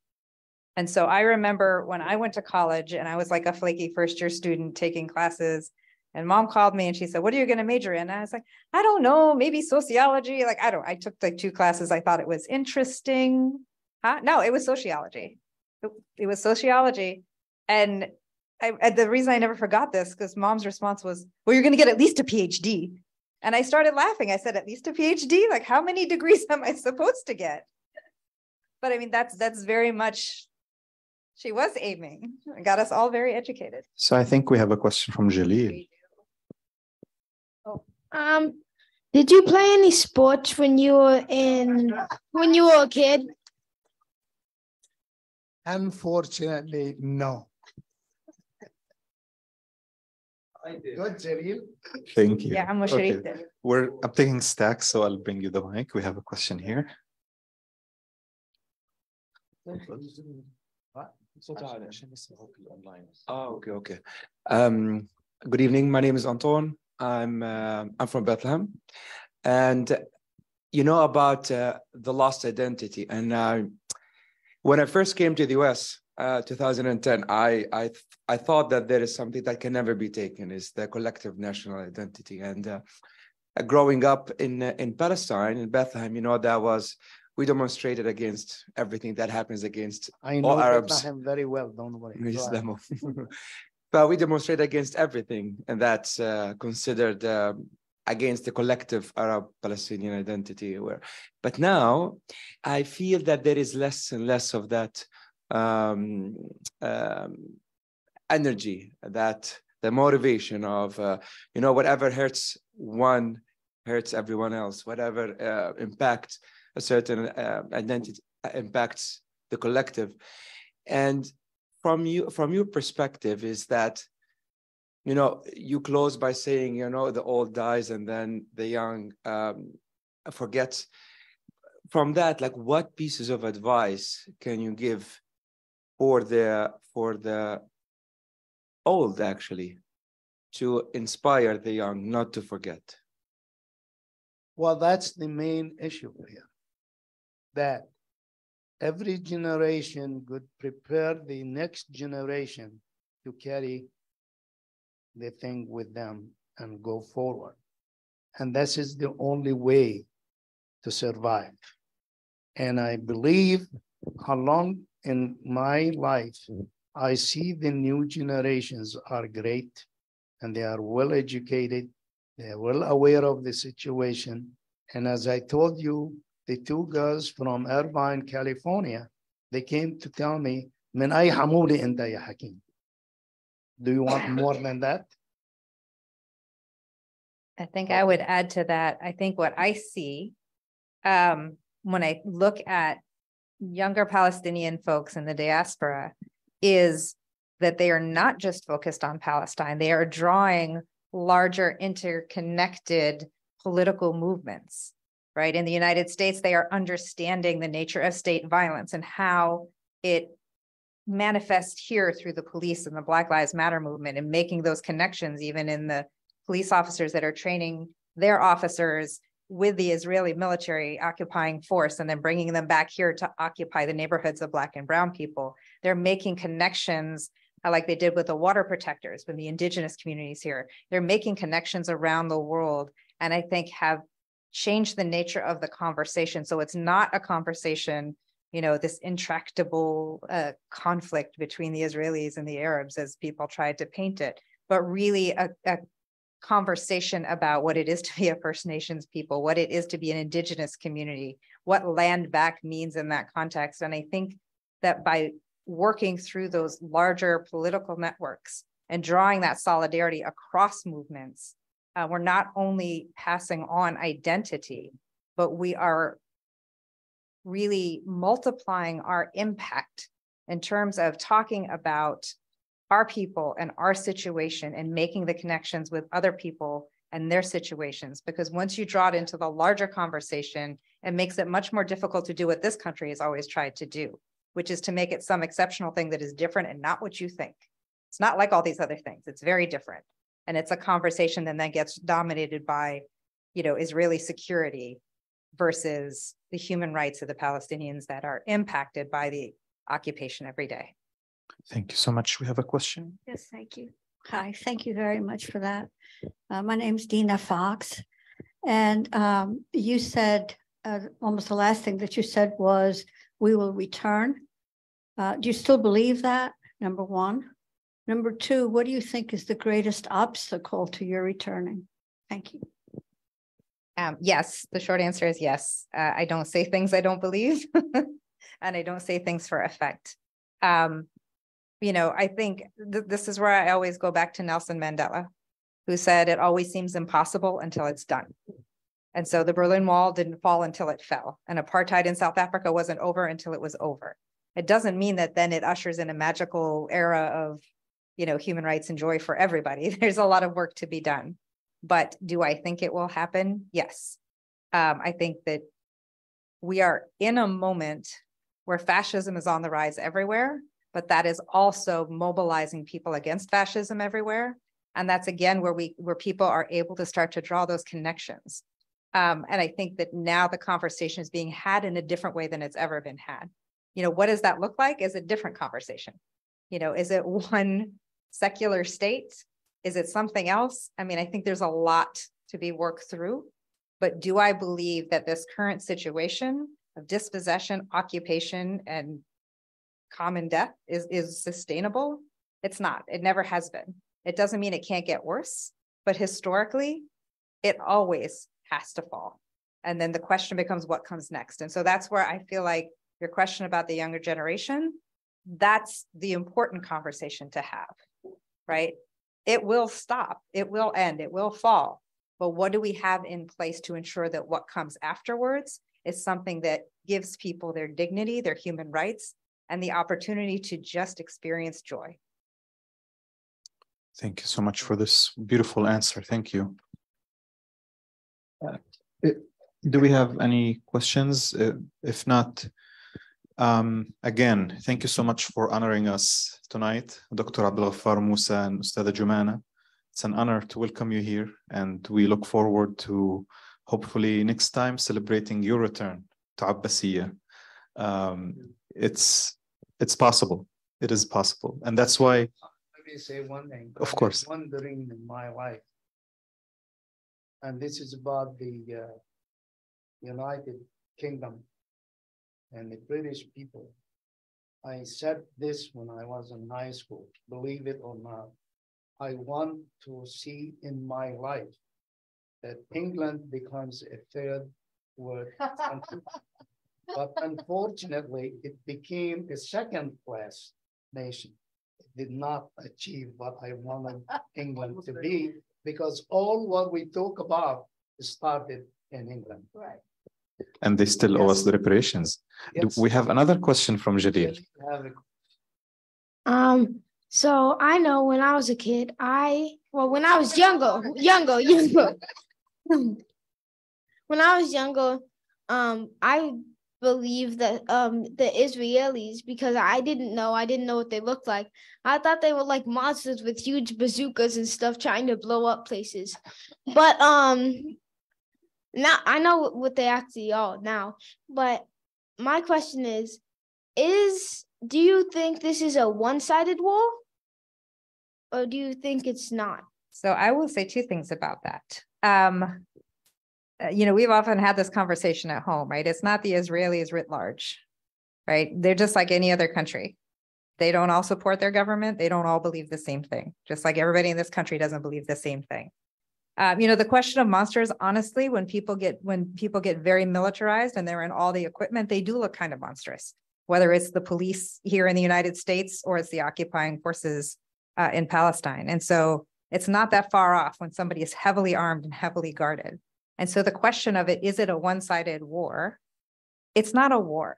And so I remember when I went to college and I was like a flaky first year student taking classes. And mom called me and she said, What are you going to major in? And I was like, I don't know, maybe sociology. Like, I don't, I took like two classes. I thought it was interesting. Huh? No, it was sociology. It, it was sociology. And I, the reason I never forgot this because mom's response was, Well, you're going to get at least a PhD. And I started laughing. I said, At least a PhD? Like, how many degrees am I supposed to get? But I mean, that's that's very much she was aiming. And got us all very educated. So I think we have a question from Jalil. Um, did you play any sports when you were in when you were a kid? Unfortunately, no. I did. Good, Jalil. Thank you. Yeah, I'm okay. We're I'm taking stacks, so I'll bring you the mic. We have a question here. Oh, okay, okay. Um, good evening. My name is Anton. I'm uh, I'm from Bethlehem, and you know about uh, the lost identity. And uh, when I first came to the US, uh, 2010, I I I thought that there is something that can never be taken is the collective national identity. And uh, growing up in uh, in Palestine in Bethlehem, you know that was we demonstrated against everything that happens against I know all Arabs. Bethlehem very well, don't worry. but we demonstrate against everything, and that's uh, considered uh, against the collective Arab-Palestinian identity. Where, but now, I feel that there is less and less of that um, um, energy, that the motivation of uh, you know whatever hurts one hurts everyone else, whatever uh, impact a certain uh, identity uh, impacts the collective. And from you, from your perspective, is that you know you close by saying you know the old dies and then the young um, forgets. From that, like what pieces of advice can you give for the for the old actually to inspire the young not to forget? Well, that's the main issue here that every generation could prepare the next generation to carry the thing with them and go forward. And this is the only way to survive. And I believe along in my life, I see the new generations are great and they are well educated. They are well aware of the situation. And as I told you, the two girls from Irvine, California, they came to tell me, من أي حمولة أنت يا حكيم? Do you want more than that? I think I would add to that. I think what I see um, when I look at younger Palestinian folks in the diaspora is that they are not just focused on Palestine, they are drawing larger interconnected political movements right? In the United States, they are understanding the nature of state violence and how it manifests here through the police and the Black Lives Matter movement and making those connections, even in the police officers that are training their officers with the Israeli military occupying force and then bringing them back here to occupy the neighborhoods of Black and Brown people. They're making connections uh, like they did with the water protectors, with the indigenous communities here. They're making connections around the world and I think have change the nature of the conversation. So it's not a conversation, you know, this intractable uh, conflict between the Israelis and the Arabs as people tried to paint it, but really a, a conversation about what it is to be a First Nations people, what it is to be an indigenous community, what land back means in that context. And I think that by working through those larger political networks and drawing that solidarity across movements, uh, we're not only passing on identity, but we are really multiplying our impact in terms of talking about our people and our situation and making the connections with other people and their situations. Because once you draw it into the larger conversation, it makes it much more difficult to do what this country has always tried to do, which is to make it some exceptional thing that is different and not what you think. It's not like all these other things. It's very different. And it's a conversation that then gets dominated by, you know, Israeli security versus the human rights of the Palestinians that are impacted by the occupation every day. Thank you so much. We have a question. Yes, thank you. Hi, thank you very much for that. Uh, my name's Dina Fox. And um, you said, uh, almost the last thing that you said was, we will return. Uh, do you still believe that? Number one. Number two, what do you think is the greatest obstacle to your returning? Thank you. Um, yes, the short answer is yes. Uh, I don't say things I don't believe, and I don't say things for effect. Um, you know, I think th- this is where I always go back to Nelson Mandela, who said it always seems impossible until it's done. And so the Berlin Wall didn't fall until it fell, and apartheid in South Africa wasn't over until it was over. It doesn't mean that then it ushers in a magical era of, you know, human rights and joy for everybody. There's a lot of work to be done. But do I think it will happen? Yes. Um, I think that we are in a moment where fascism is on the rise everywhere, but that is also mobilizing people against fascism everywhere. And that's again where we where people are able to start to draw those connections. Um, and I think that now the conversation is being had in a different way than it's ever been had. You know, what does that look like? Is a different conversation. You know, is it one secular state? Is it something else? I mean, I think there's a lot to be worked through. But do I believe that this current situation of dispossession, occupation, and common death is, is sustainable? It's not. It never has been. It doesn't mean it can't get worse, but historically, it always has to fall. And then the question becomes what comes next. And so that's where I feel like your question about the younger generation, that's the important conversation to have, right? It will stop, it will end, it will fall. But what do we have in place to ensure that what comes afterwards is something that gives people their dignity, their human rights, and the opportunity to just experience joy? Thank you so much for this beautiful answer. Thank you. Uh, do we have any questions? Uh, if not, um, again, thank you so much for honoring us tonight, Dr. Abdul Ghaffar Musa and Ustada Jumana. It's an honor to welcome you here, and we look forward to hopefully next time celebrating your return to Abbasiyya. Um, it's it's possible. It is possible, and that's why. Let me say one thing. Of course. Wondering in my life, and this is about the uh, United Kingdom and the British people. I said this when I was in high school, believe it or not. I want to see in my life that England becomes a third world country. but unfortunately, it became a second class nation. It did not achieve what I wanted England to be because all what we talk about started in England. Right. And they still owe us the reparations. Yes. We have another question from Jadil. Um, so I know when I was a kid, I well when I was younger, younger, younger. when I was younger, um, I believe that um the Israelis because I didn't know, I didn't know what they looked like. I thought they were like monsters with huge bazookas and stuff trying to blow up places. But um now I know what they actually are now. But my question is, is do you think this is a one-sided war? Or do you think it's not? So I will say two things about that. Um, uh, you know, we've often had this conversation at home, right? It's not the Israelis writ large, right? They're just like any other country. They don't all support their government. They don't all believe the same thing, just like everybody in this country doesn't believe the same thing. Um, you know, the question of monsters, honestly, when people get when people get very militarized and they're in all the equipment, they do look kind of monstrous. Whether it's the police here in the United States or it's the occupying forces uh, in Palestine, and so it's not that far off when somebody is heavily armed and heavily guarded. And so the question of it, is it a one-sided war? It's not a war.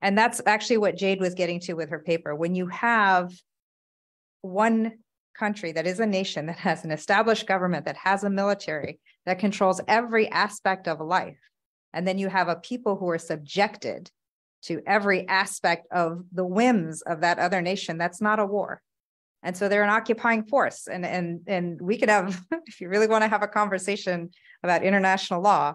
And that's actually what Jade was getting to with her paper. When you have one country that is a nation that has an established government, that has a military, that controls every aspect of life. And then you have a people who are subjected to every aspect of the whims of that other nation. That's not a war. And so they're an occupying force. And, and, and we could have, if you really want to have a conversation about international law,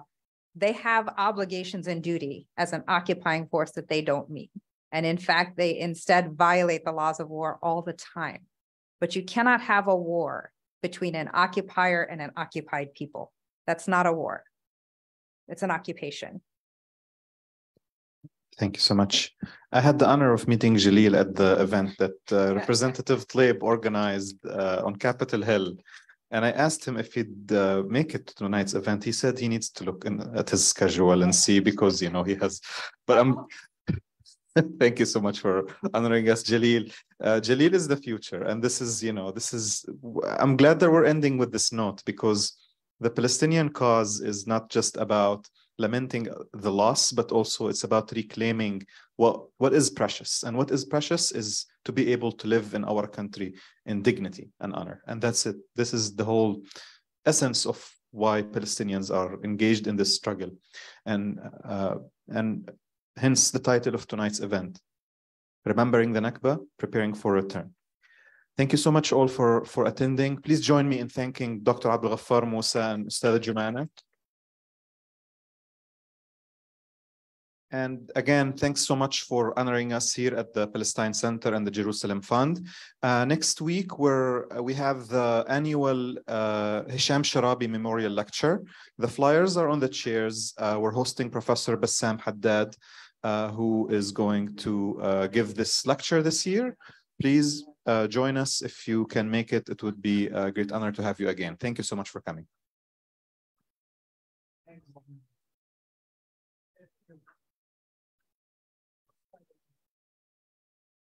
they have obligations and duty as an occupying force that they don't meet. And in fact, they instead violate the laws of war all the time. But you cannot have a war between an occupier and an occupied people. That's not a war. It's an occupation. Thank you so much. I had the honor of meeting Jalil at the event that uh, Representative Tlaib organized uh, on Capitol Hill. And I asked him if he'd uh, make it to tonight's event. He said he needs to look in, at his schedule and see because, you know, he has, but I'm, thank you so much for honoring us, Jalil. Uh, Jalil is the future. And this is, you know, this is, I'm glad that we're ending with this note because the Palestinian cause is not just about lamenting the loss, but also it's about reclaiming what, what is precious. And what is precious is to be able to live in our country in dignity and honor. And that's it. This is the whole essence of why Palestinians are engaged in this struggle. And, uh, and hence the title of tonight's event, Remembering the Nakba, Preparing for Return. Thank you so much all for, for attending. Please join me in thanking Dr. Abdul Ghaffar Musa and Ustad Jumana. And again, thanks so much for honoring us here at the Palestine Center and the Jerusalem Fund. Uh, next week, we're, uh, we have the annual uh, Hisham Sharabi Memorial Lecture. The flyers are on the chairs. Uh, we're hosting Professor Bassam Haddad, who is going to uh, give this lecture this year. Please join us if you can make it. It would be a great honor to have you again. Thank you so much for coming.